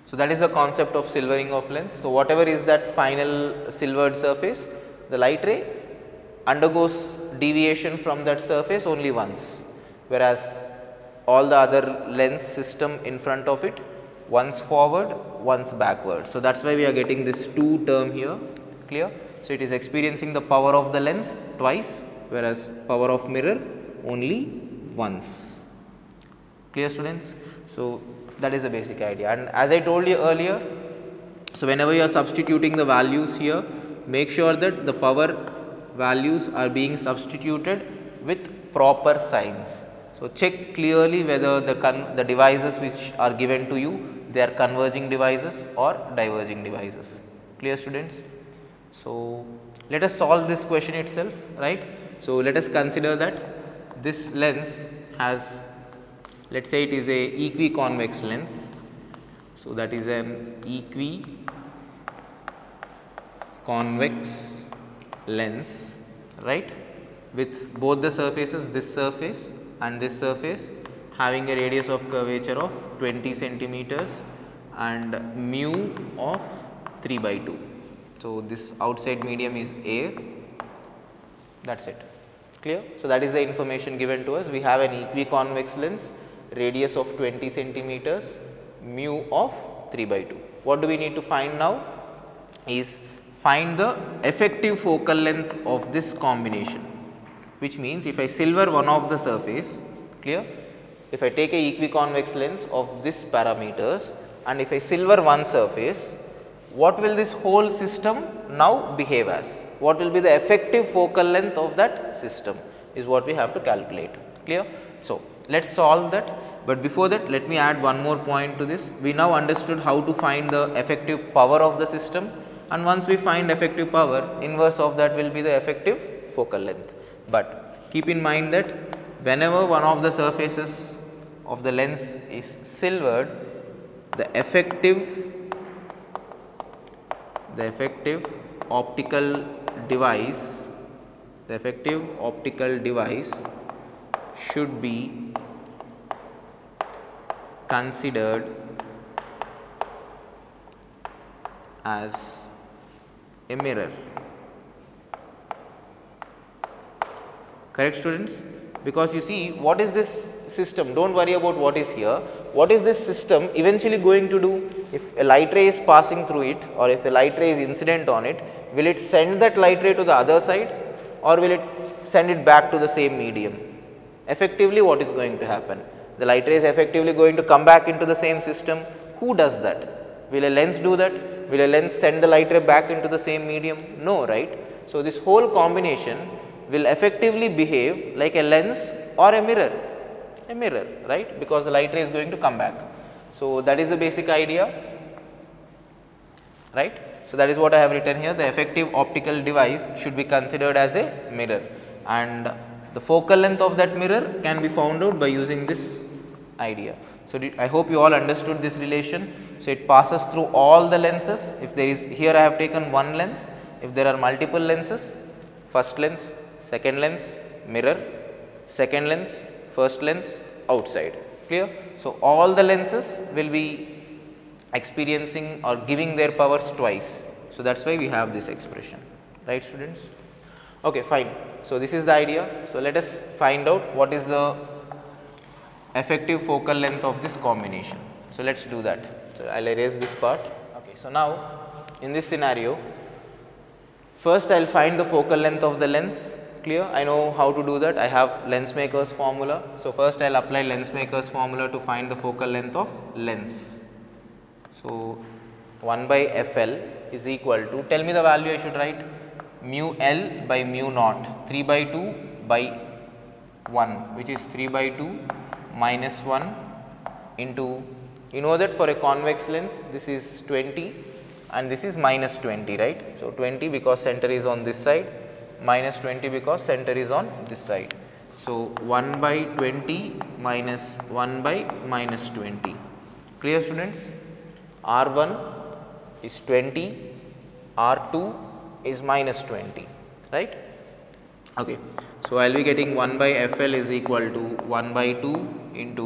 So, that is the concept of silvering of lens. So, whatever is that final silvered surface, the light ray undergoes deviation from that surface only once, whereas all the other lens system in front of it once forward, once backward. So, that is why we are getting this 2 term here clear. So, it is experiencing the power of the lens twice whereas power of mirror only once clear students. So, that is the basic idea and as I told you earlier, so whenever you are substituting the values here, make sure that the power values are being substituted with proper signs. So, check clearly whether the, the devices which are given to you, they are converging devices or diverging devices. Clear students? So, let us solve this question itself, right. So, let us consider that this lens has let us say it is a equiconvex lens. So, that is an equiconvex lens right with both the surfaces this surface and this surface having a radius of curvature of 20 centimeters and mu of 3 by 2. So, this outside medium is air that is it clear. So, that is the information given to us we have an equiconvex lens radius of 20 centimeters, mu of 3 by 2. What do we need to find now is find the effective focal length of this combination which means if I silver one of the surface clear if I take a equiconvex lens of this parameters and if I silver one surface what will this whole system now behave as? What will be the effective focal length of that system is what we have to calculate. Clear? So let us solve that, but before that let me add one more point to this. We now understood how to find the effective power of the system. And once we find effective power inverse of that will be the effective focal length. But keep in mind that whenever one of the surfaces of the lens is silvered the effective the effective optical device the effective optical device should be considered as a mirror. Correct students? Because you see what is this system, do not worry about what is here, what is this system eventually going to do? If a light ray is passing through it or if a light ray is incident on it, will it send that light ray to the other side or will it send it back to the same medium? Effectively what is going to happen? the light ray is effectively going to come back into the same system. Who does that? Will a lens do that? Will a lens send the light ray back into the same medium? No, right. So, this whole combination will effectively behave like a lens or a mirror, a mirror, right, because the light ray is going to come back. So, that is the basic idea, right. So, that is what I have written here, the effective optical device should be considered as a mirror and the focal length of that mirror can be found out by using this idea. So, I hope you all understood this relation. So, it passes through all the lenses if there is here I have taken one lens if there are multiple lenses first lens, second lens, mirror, second lens, first lens outside. Clear? So, all the lenses will be experiencing or giving their powers twice. So, that is why we have this expression, right students? Okay, fine. So, this is the idea. So, let us find out what is the effective focal length of this combination. So, let us do that. So, I will erase this part. Okay, so, now in this scenario, first I will find the focal length of the lens clear I know how to do that I have lens makers formula. So, first I will apply lens makers formula to find the focal length of lens. So, 1 by FL is equal to tell me the value I should write mu L by mu naught 3 by 2 by 1 which is 3 by 2 minus 1 into you know that for a convex lens this is 20 and this is minus 20 right. So, 20 because center is on this side minus 20 because center is on this side. So, 1 by 20 minus 1 by minus 20 clear students R1 is 20 R2 is minus 20 right. Okay. So, I will be getting 1 by FL is equal to 1 by 2 into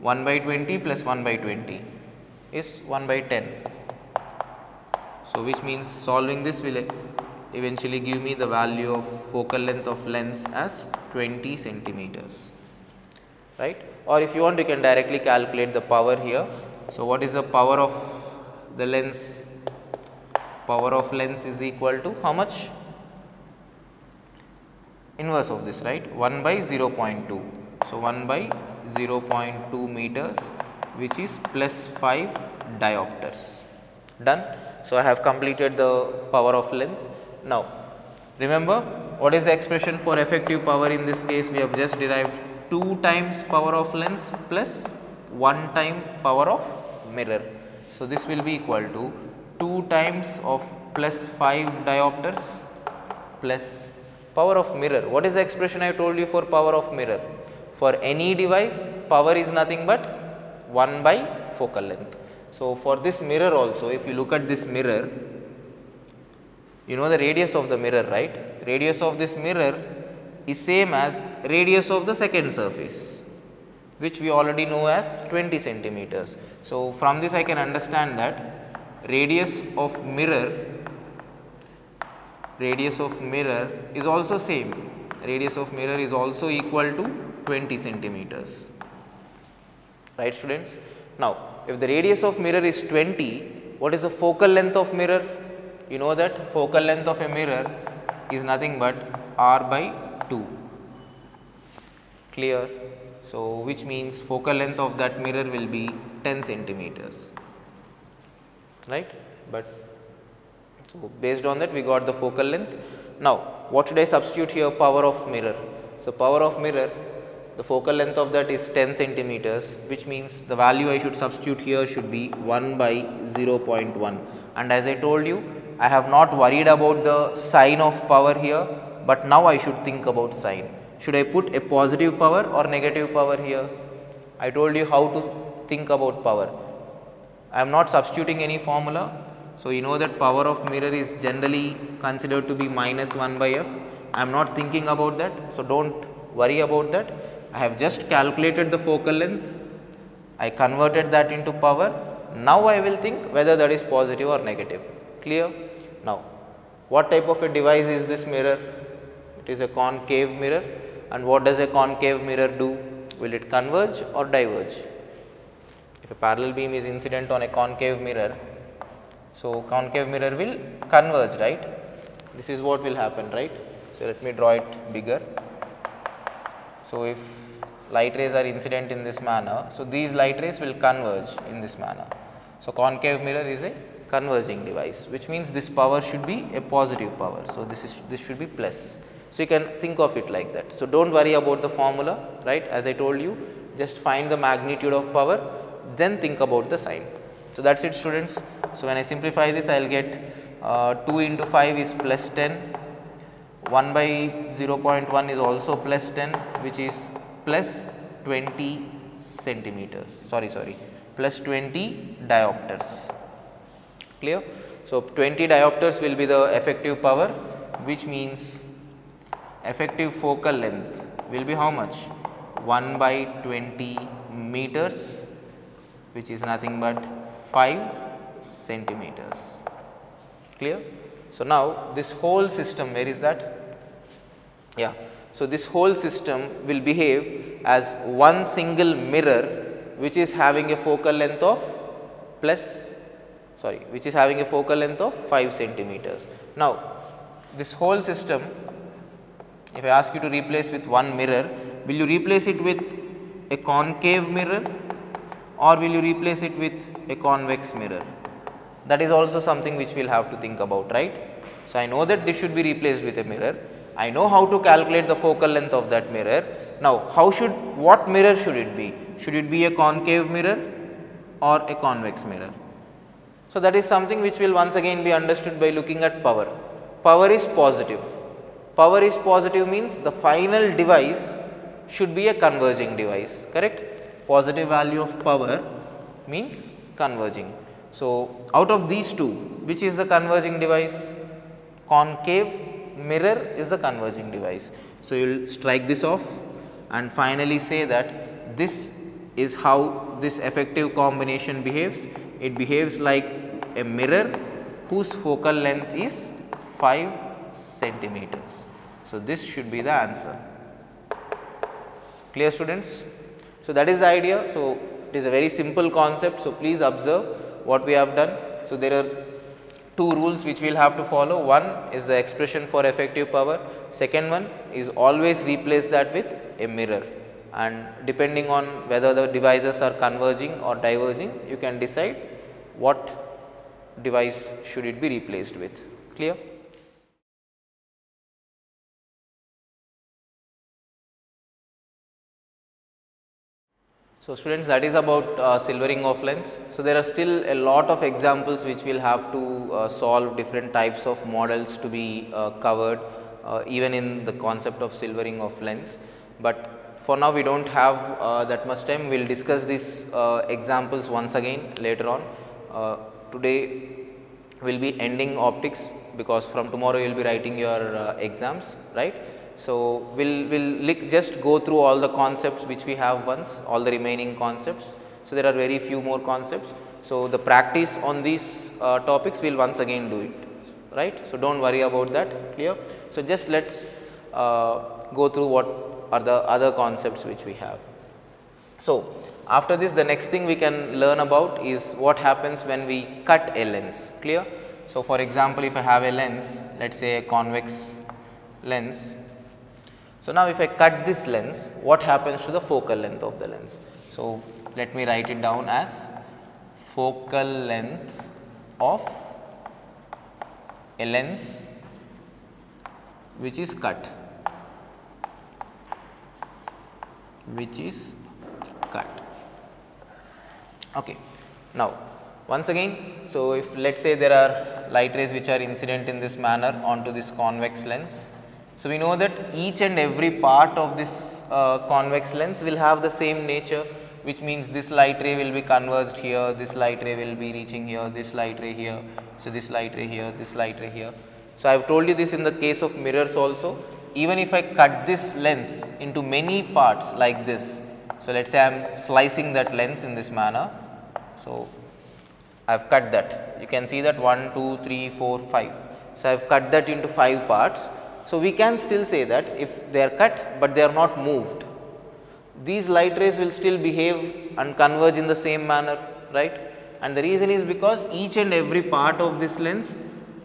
1 by 20 plus 1 by 20 is 1 by 10. So, which means solving this will eventually give me the value of focal length of lens as 20 centimeters right or if you want you can directly calculate the power here. So, what is the power of the lens power of lens is equal to how much inverse of this right 1 by 0.2. So, 1 by 0.2 meters which is plus 5 diopters done. So, I have completed the power of lens now, remember what is the expression for effective power in this case we have just derived 2 times power of lens plus 1 time power of mirror. So, this will be equal to 2 times of plus 5 diopters plus power of mirror. What is the expression I told you for power of mirror? For any device power is nothing but 1 by focal length. So, for this mirror also if you look at this mirror you know the radius of the mirror right radius of this mirror is same as radius of the second surface which we already know as 20 centimeters. So, from this I can understand that radius of mirror radius of mirror is also same radius of mirror is also equal to 20 centimeters right students. Now, if the radius of mirror is 20 what is the focal length of mirror you know that focal length of a mirror is nothing but r by 2 clear. So, which means focal length of that mirror will be 10 centimeters right, but so based on that we got the focal length. Now, what should I substitute here power of mirror. So, power of mirror the focal length of that is 10 centimeters which means the value I should substitute here should be 1 by 0.1 and as I told you I have not worried about the sign of power here, but now I should think about sign. Should I put a positive power or negative power here? I told you how to think about power. I am not substituting any formula. So, you know that power of mirror is generally considered to be minus 1 by f. I am not thinking about that. So, do not worry about that. I have just calculated the focal length. I converted that into power. Now, I will think whether that is positive or negative. Clear? Now, what type of a device is this mirror? It is a concave mirror and what does a concave mirror do? Will it converge or diverge? If a parallel beam is incident on a concave mirror, so concave mirror will converge, right? This is what will happen, right? So, let me draw it bigger. So, if light rays are incident in this manner, so these light rays will converge in this manner. So, concave mirror is a converging device which means this power should be a positive power. So, this is this should be plus. So, you can think of it like that. So, do not worry about the formula right as I told you just find the magnitude of power then think about the sign. So, that is it students. So, when I simplify this I will get uh, 2 into 5 is plus 10, 1 by 0.1 is also plus 10 which is plus 20 centimeters sorry sorry plus 20 diopters clear. So, 20 diopters will be the effective power which means effective focal length will be how much 1 by 20 meters which is nothing but 5 centimeters clear. So, now this whole system where is that yeah. So, this whole system will behave as one single mirror which is having a focal length of plus sorry which is having a focal length of 5 centimeters. Now, this whole system if I ask you to replace with one mirror will you replace it with a concave mirror or will you replace it with a convex mirror that is also something which we will have to think about right. So, I know that this should be replaced with a mirror I know how to calculate the focal length of that mirror. Now, how should what mirror should it be? Should it be a concave mirror or a convex mirror? So, that is something which will once again be understood by looking at power. Power is positive. Power is positive means the final device should be a converging device, correct? Positive value of power means converging. So, out of these two, which is the converging device? Concave mirror is the converging device. So, you will strike this off and finally say that this is how this effective combination behaves. It behaves like a mirror whose focal length is 5 centimeters. So, this should be the answer. Clear students? So, that is the idea. So, it is a very simple concept. So, please observe what we have done. So, there are two rules which we will have to follow. One is the expression for effective power, second one is always replace that with a mirror and depending on whether the devices are converging or diverging, you can decide what device should it be replaced with. Clear? So, students that is about uh, silvering of lens. So, there are still a lot of examples which we will have to uh, solve different types of models to be uh, covered uh, even in the concept of silvering of lens. But for now we do not have uh, that much time, we will discuss these uh, examples once again later on. Today will be ending optics because from tomorrow you will be writing your exams, right. So, we will we'll just go through all the concepts which we have once, all the remaining concepts. So, there are very few more concepts. So, the practice on these uh, topics we will once again do it, right. So, do not worry about that, clear. So, just let us uh, go through what are the other concepts which we have. So, after this the next thing we can learn about is what happens when we cut a lens, clear. So, for example, if I have a lens, let us say a convex lens so, now if I cut this lens, what happens to the focal length of the lens? So, let me write it down as focal length of a lens which is cut, which is. Okay. Now, once again, so if let us say there are light rays which are incident in this manner onto this convex lens so, we know that each and every part of this uh, convex lens will have the same nature which means this light ray will be converged here, this light ray will be reaching here, this light ray here, so this light ray here, this light ray here. So, I have told you this in the case of mirrors also, even if I cut this lens into many parts like this. So, let us say I am slicing that lens in this manner. So, I have cut that, you can see that 1, 2, 3, 4, 5. So, I have cut that into 5 parts so, we can still say that if they are cut, but they are not moved, these light rays will still behave and converge in the same manner, right. And the reason is because each and every part of this lens,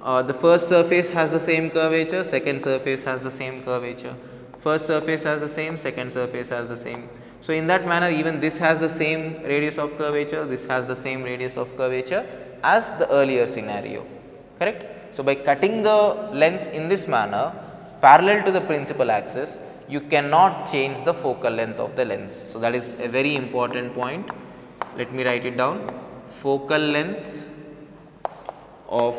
uh, the first surface has the same curvature, second surface has the same curvature, first surface has the same, second surface has the same. So, in that manner even this has the same radius of curvature, this has the same radius of curvature as the earlier scenario, correct. So, by cutting the lens in this manner, parallel to the principal axis, you cannot change the focal length of the lens. So, that is a very important point. Let me write it down. Focal length of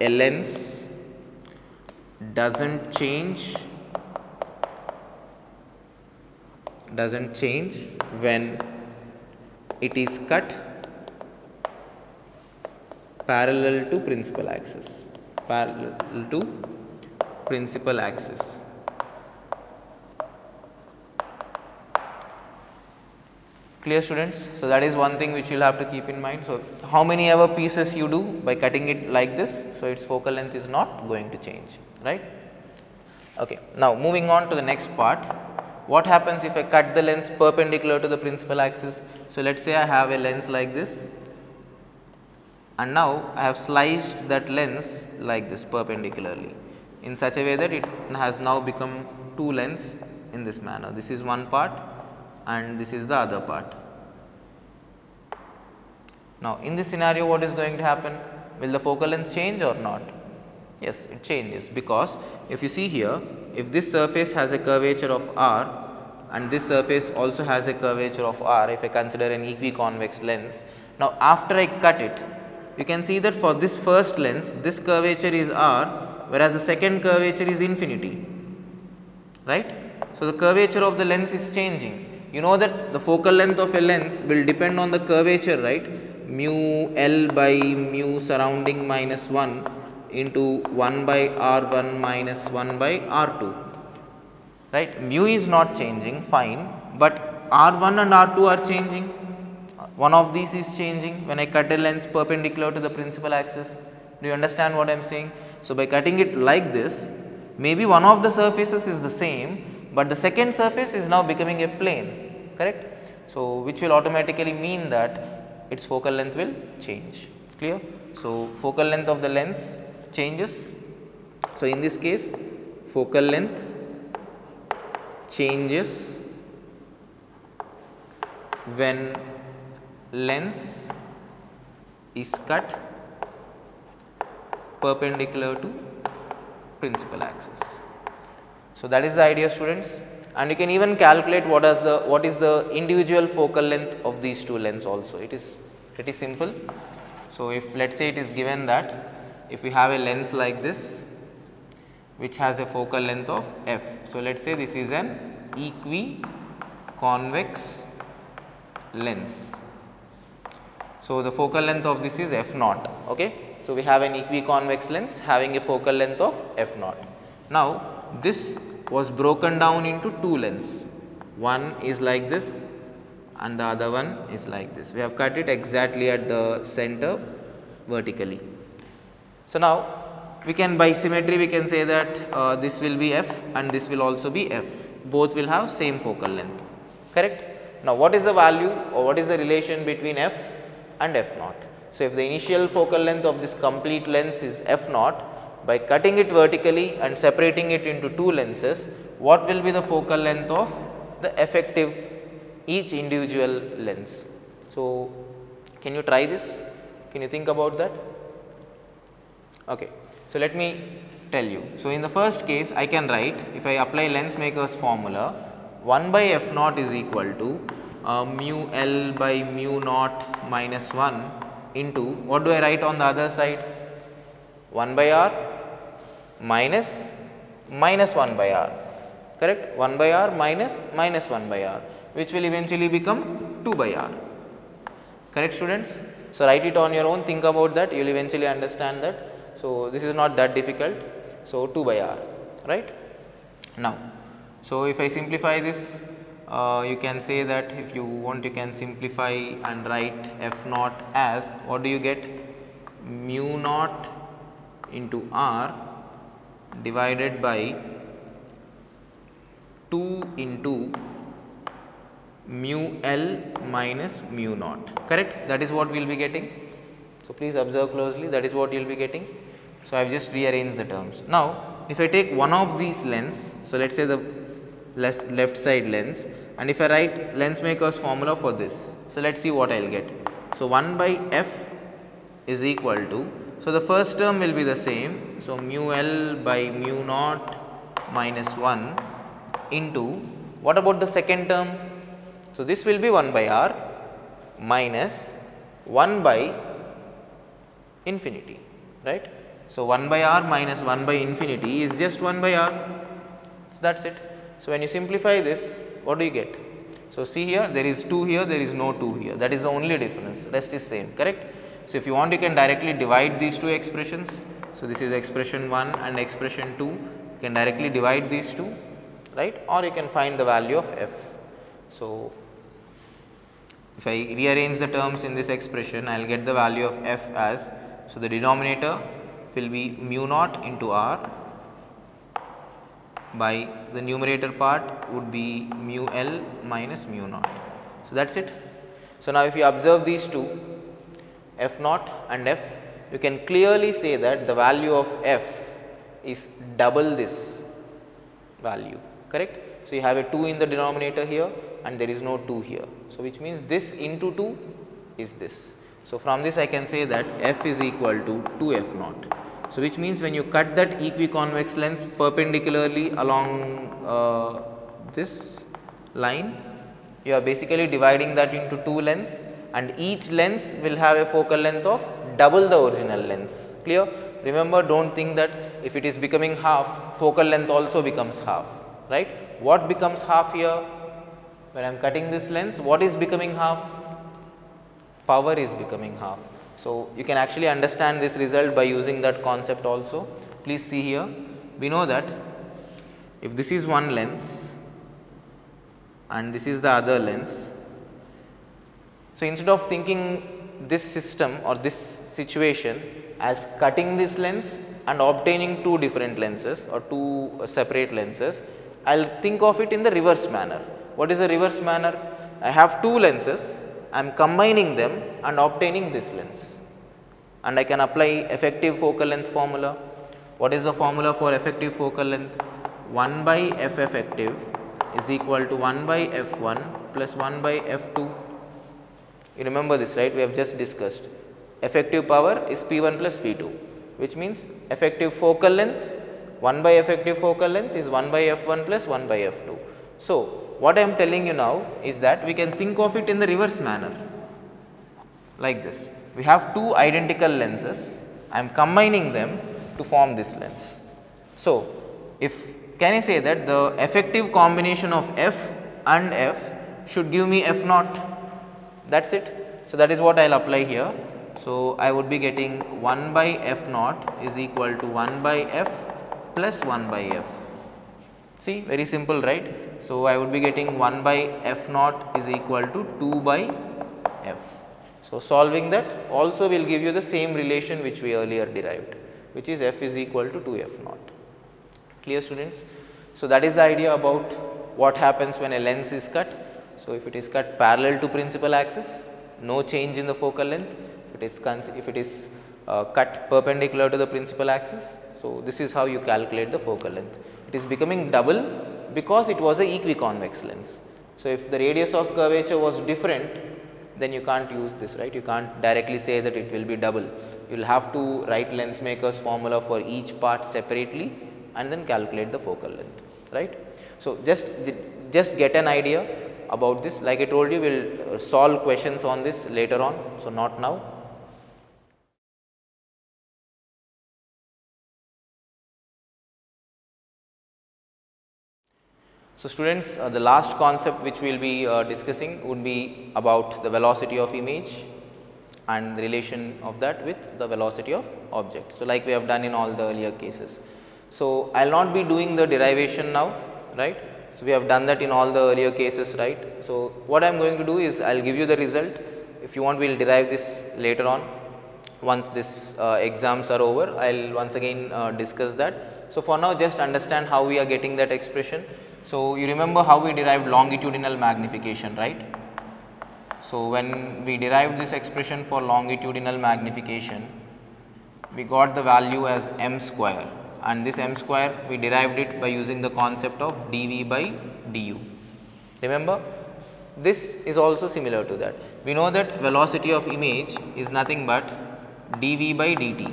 a lens does not change does not change when it is cut parallel to principal axis parallel to principal axis. Clear students? So, that is one thing which you will have to keep in mind. So, how many ever pieces you do by cutting it like this, so its focal length is not going to change, right. Okay. Now, moving on to the next part, what happens if I cut the lens perpendicular to the principal axis. So, let us say I have a lens like this and now I have sliced that lens like this perpendicularly in such a way that it has now become two lens in this manner. This is one part and this is the other part. Now, in this scenario what is going to happen? Will the focal length change or not? Yes, it changes because if you see here, if this surface has a curvature of r and this surface also has a curvature of r if I consider an equiconvex lens. Now, after I cut it, you can see that for this first lens, this curvature is r whereas the second curvature is infinity, right. So, the curvature of the lens is changing you know that the focal length of a lens will depend on the curvature right mu L by mu surrounding minus 1 into 1 by R1 minus 1 by R2 right mu is not changing fine but R1 and R2 are changing one of these is changing when I cut a lens perpendicular to the principal axis do you understand what I am saying. So, by cutting it like this maybe one of the surfaces is the same but the second surface is now becoming a plane correct. So, which will automatically mean that its focal length will change clear. So, focal length of the lens changes. So, in this case focal length changes when lens is cut perpendicular to principal axis. So, that is the idea students and you can even calculate what is the what is the individual focal length of these two lens also it is pretty simple. So, if let us say it is given that if we have a lens like this which has a focal length of f. So, let us say this is an equi-convex lens. So, the focal length of this is f naught. Okay. So, we have an equi-convex lens having a focal length of f naught. Now, this was broken down into two lens. One is like this and the other one is like this. We have cut it exactly at the center vertically. So, now we can by symmetry we can say that uh, this will be f and this will also be f both will have same focal length correct. Now, what is the value or what is the relation between f and f naught. So, if the initial focal length of this complete lens is f naught by cutting it vertically and separating it into two lenses, what will be the focal length of the effective each individual lens. So, can you try this? Can you think about that? Okay. So, let me tell you. So, in the first case I can write if I apply lens maker's formula 1 by f naught is equal to uh, mu L by mu naught minus 1 into what do I write on the other side 1 by r minus minus 1 by r correct 1 by r minus minus 1 by r which will eventually become 2 by r correct students. So, write it on your own think about that you will eventually understand that. So, this is not that difficult. So, 2 by r right now. So, if I simplify this uh, you can say that if you want you can simplify and write f naught as what do you get mu naught into r divided by 2 into mu L minus mu naught correct that is what we will be getting. So, please observe closely that is what you will be getting. So, I have just rearranged the terms. Now, if I take one of these lens, so let us say the left, left side lens and if I write lens maker's formula for this. So, let us see what I will get. So, 1 by f is equal to so, the first term will be the same. So, mu L by mu naught minus 1 into what about the second term? So, this will be 1 by r minus 1 by infinity right. So, 1 by r minus 1 by infinity is just 1 by r. So, that is it. So, when you simplify this what do you get? So, see here there is 2 here there is no 2 here that is the only difference rest is same correct. So, if you want you can directly divide these two expressions. So, this is expression 1 and expression 2 you can directly divide these two right or you can find the value of f. So, if I rearrange the terms in this expression, I will get the value of f as, so the denominator will be mu naught into r by the numerator part would be mu L minus mu naught. So, that is it. So, now if you observe these two f naught and f, you can clearly say that the value of f is double this value, correct. So, you have a 2 in the denominator here and there is no 2 here. So, which means this into 2 is this. So, from this I can say that f is equal to 2 f naught. So, which means when you cut that equiconvex lens perpendicularly along uh, this line, you are basically dividing that into two lens and each lens will have a focal length of double the original lens. Clear? Remember do not think that if it is becoming half, focal length also becomes half, right. What becomes half here? When I am cutting this lens, what is becoming half? Power is becoming half. So, you can actually understand this result by using that concept also. Please see here, we know that if this is one lens and this is the other lens. So, instead of thinking this system or this situation as cutting this lens and obtaining two different lenses or two uh, separate lenses, I will think of it in the reverse manner. What is the reverse manner? I have two lenses I am combining them and obtaining this lens and I can apply effective focal length formula. What is the formula for effective focal length? 1 by f effective is equal to 1 by f1 plus 1 by f2. You remember this right we have just discussed. Effective power is P1 plus P2 which means effective focal length 1 by effective focal length is 1 by f1 plus 1 by f2. So, what I am telling you now is that we can think of it in the reverse manner like this. We have two identical lenses, I am combining them to form this lens. So, if can I say that the effective combination of f and f should give me f naught that is it. So, that is what I will apply here. So, I would be getting 1 by f naught is equal to 1 by f plus 1 by f. See very simple right. So, I would be getting 1 by f naught is equal to 2 by. So, solving that also will give you the same relation which we earlier derived which is f is equal to 2 f naught. Clear students? So, that is the idea about what happens when a lens is cut. So, if it is cut parallel to principal axis, no change in the focal length. If it is, if it is uh, cut perpendicular to the principal axis. So, this is how you calculate the focal length. It is becoming double because it was a equiconvex lens. So, if the radius of curvature was different then you can't use this right, you can't directly say that it will be double. You will have to write lens maker's formula for each part separately and then calculate the focal length right. So, just, just get an idea about this like I told you we will solve questions on this later on. So, not now So, students uh, the last concept which we will be uh, discussing would be about the velocity of image and the relation of that with the velocity of object. So, like we have done in all the earlier cases. So, I will not be doing the derivation now right. So, we have done that in all the earlier cases right. So, what I am going to do is I will give you the result if you want we will derive this later on once this uh, exams are over I will once again uh, discuss that. So, for now just understand how we are getting that expression so, you remember how we derived longitudinal magnification, right? So, when we derived this expression for longitudinal magnification, we got the value as m square and this m square we derived it by using the concept of dv by du. Remember this is also similar to that. We know that velocity of image is nothing but dv by dt.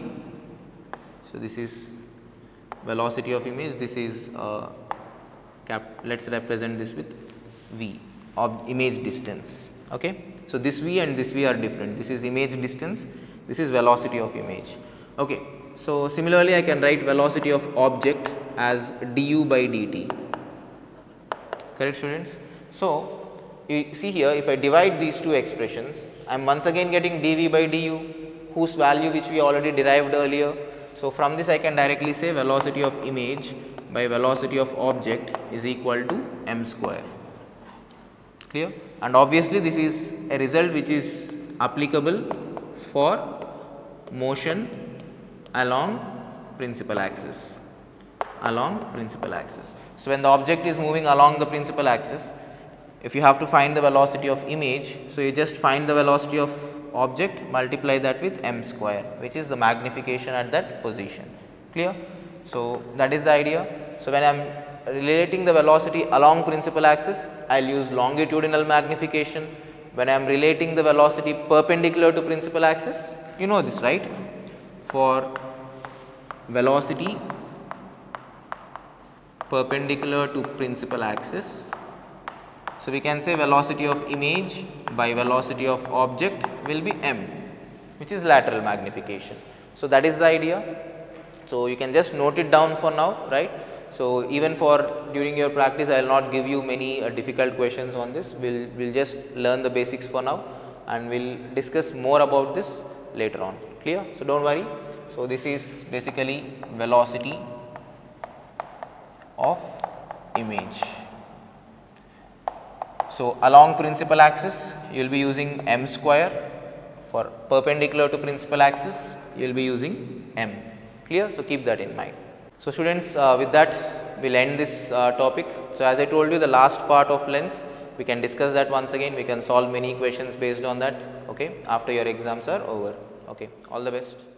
So, this is velocity of image, this is uh, cap let us represent this with v of image distance. Okay. So, this v and this v are different this is image distance this is velocity of image. Okay. So, similarly I can write velocity of object as du by dt correct students. So, you see here if I divide these two expressions I am once again getting dv by du whose value which we already derived earlier. So, from this I can directly say velocity of image by velocity of object is equal to m square clear and obviously this is a result which is applicable for motion along principal axis along principal axis. So, when the object is moving along the principal axis if you have to find the velocity of image. So, you just find the velocity of object multiply that with m square which is the magnification at that position clear. So, that is the idea. So, when I am relating the velocity along principal axis I will use longitudinal magnification. When I am relating the velocity perpendicular to principal axis you know this right for velocity perpendicular to principal axis so, we can say velocity of image by velocity of object will be m which is lateral magnification. So, that is the idea. So, you can just note it down for now right. So, even for during your practice I will not give you many uh, difficult questions on this, we will we'll just learn the basics for now and we will discuss more about this later on clear. So, do not worry. So, this is basically velocity of image. So, along principal axis you will be using m square for perpendicular to principal axis you will be using m clear. So, keep that in mind. So, students uh, with that we will end this uh, topic. So, as I told you the last part of lens we can discuss that once again. We can solve many questions based on that. Okay? After your exams are over. Okay? All the best.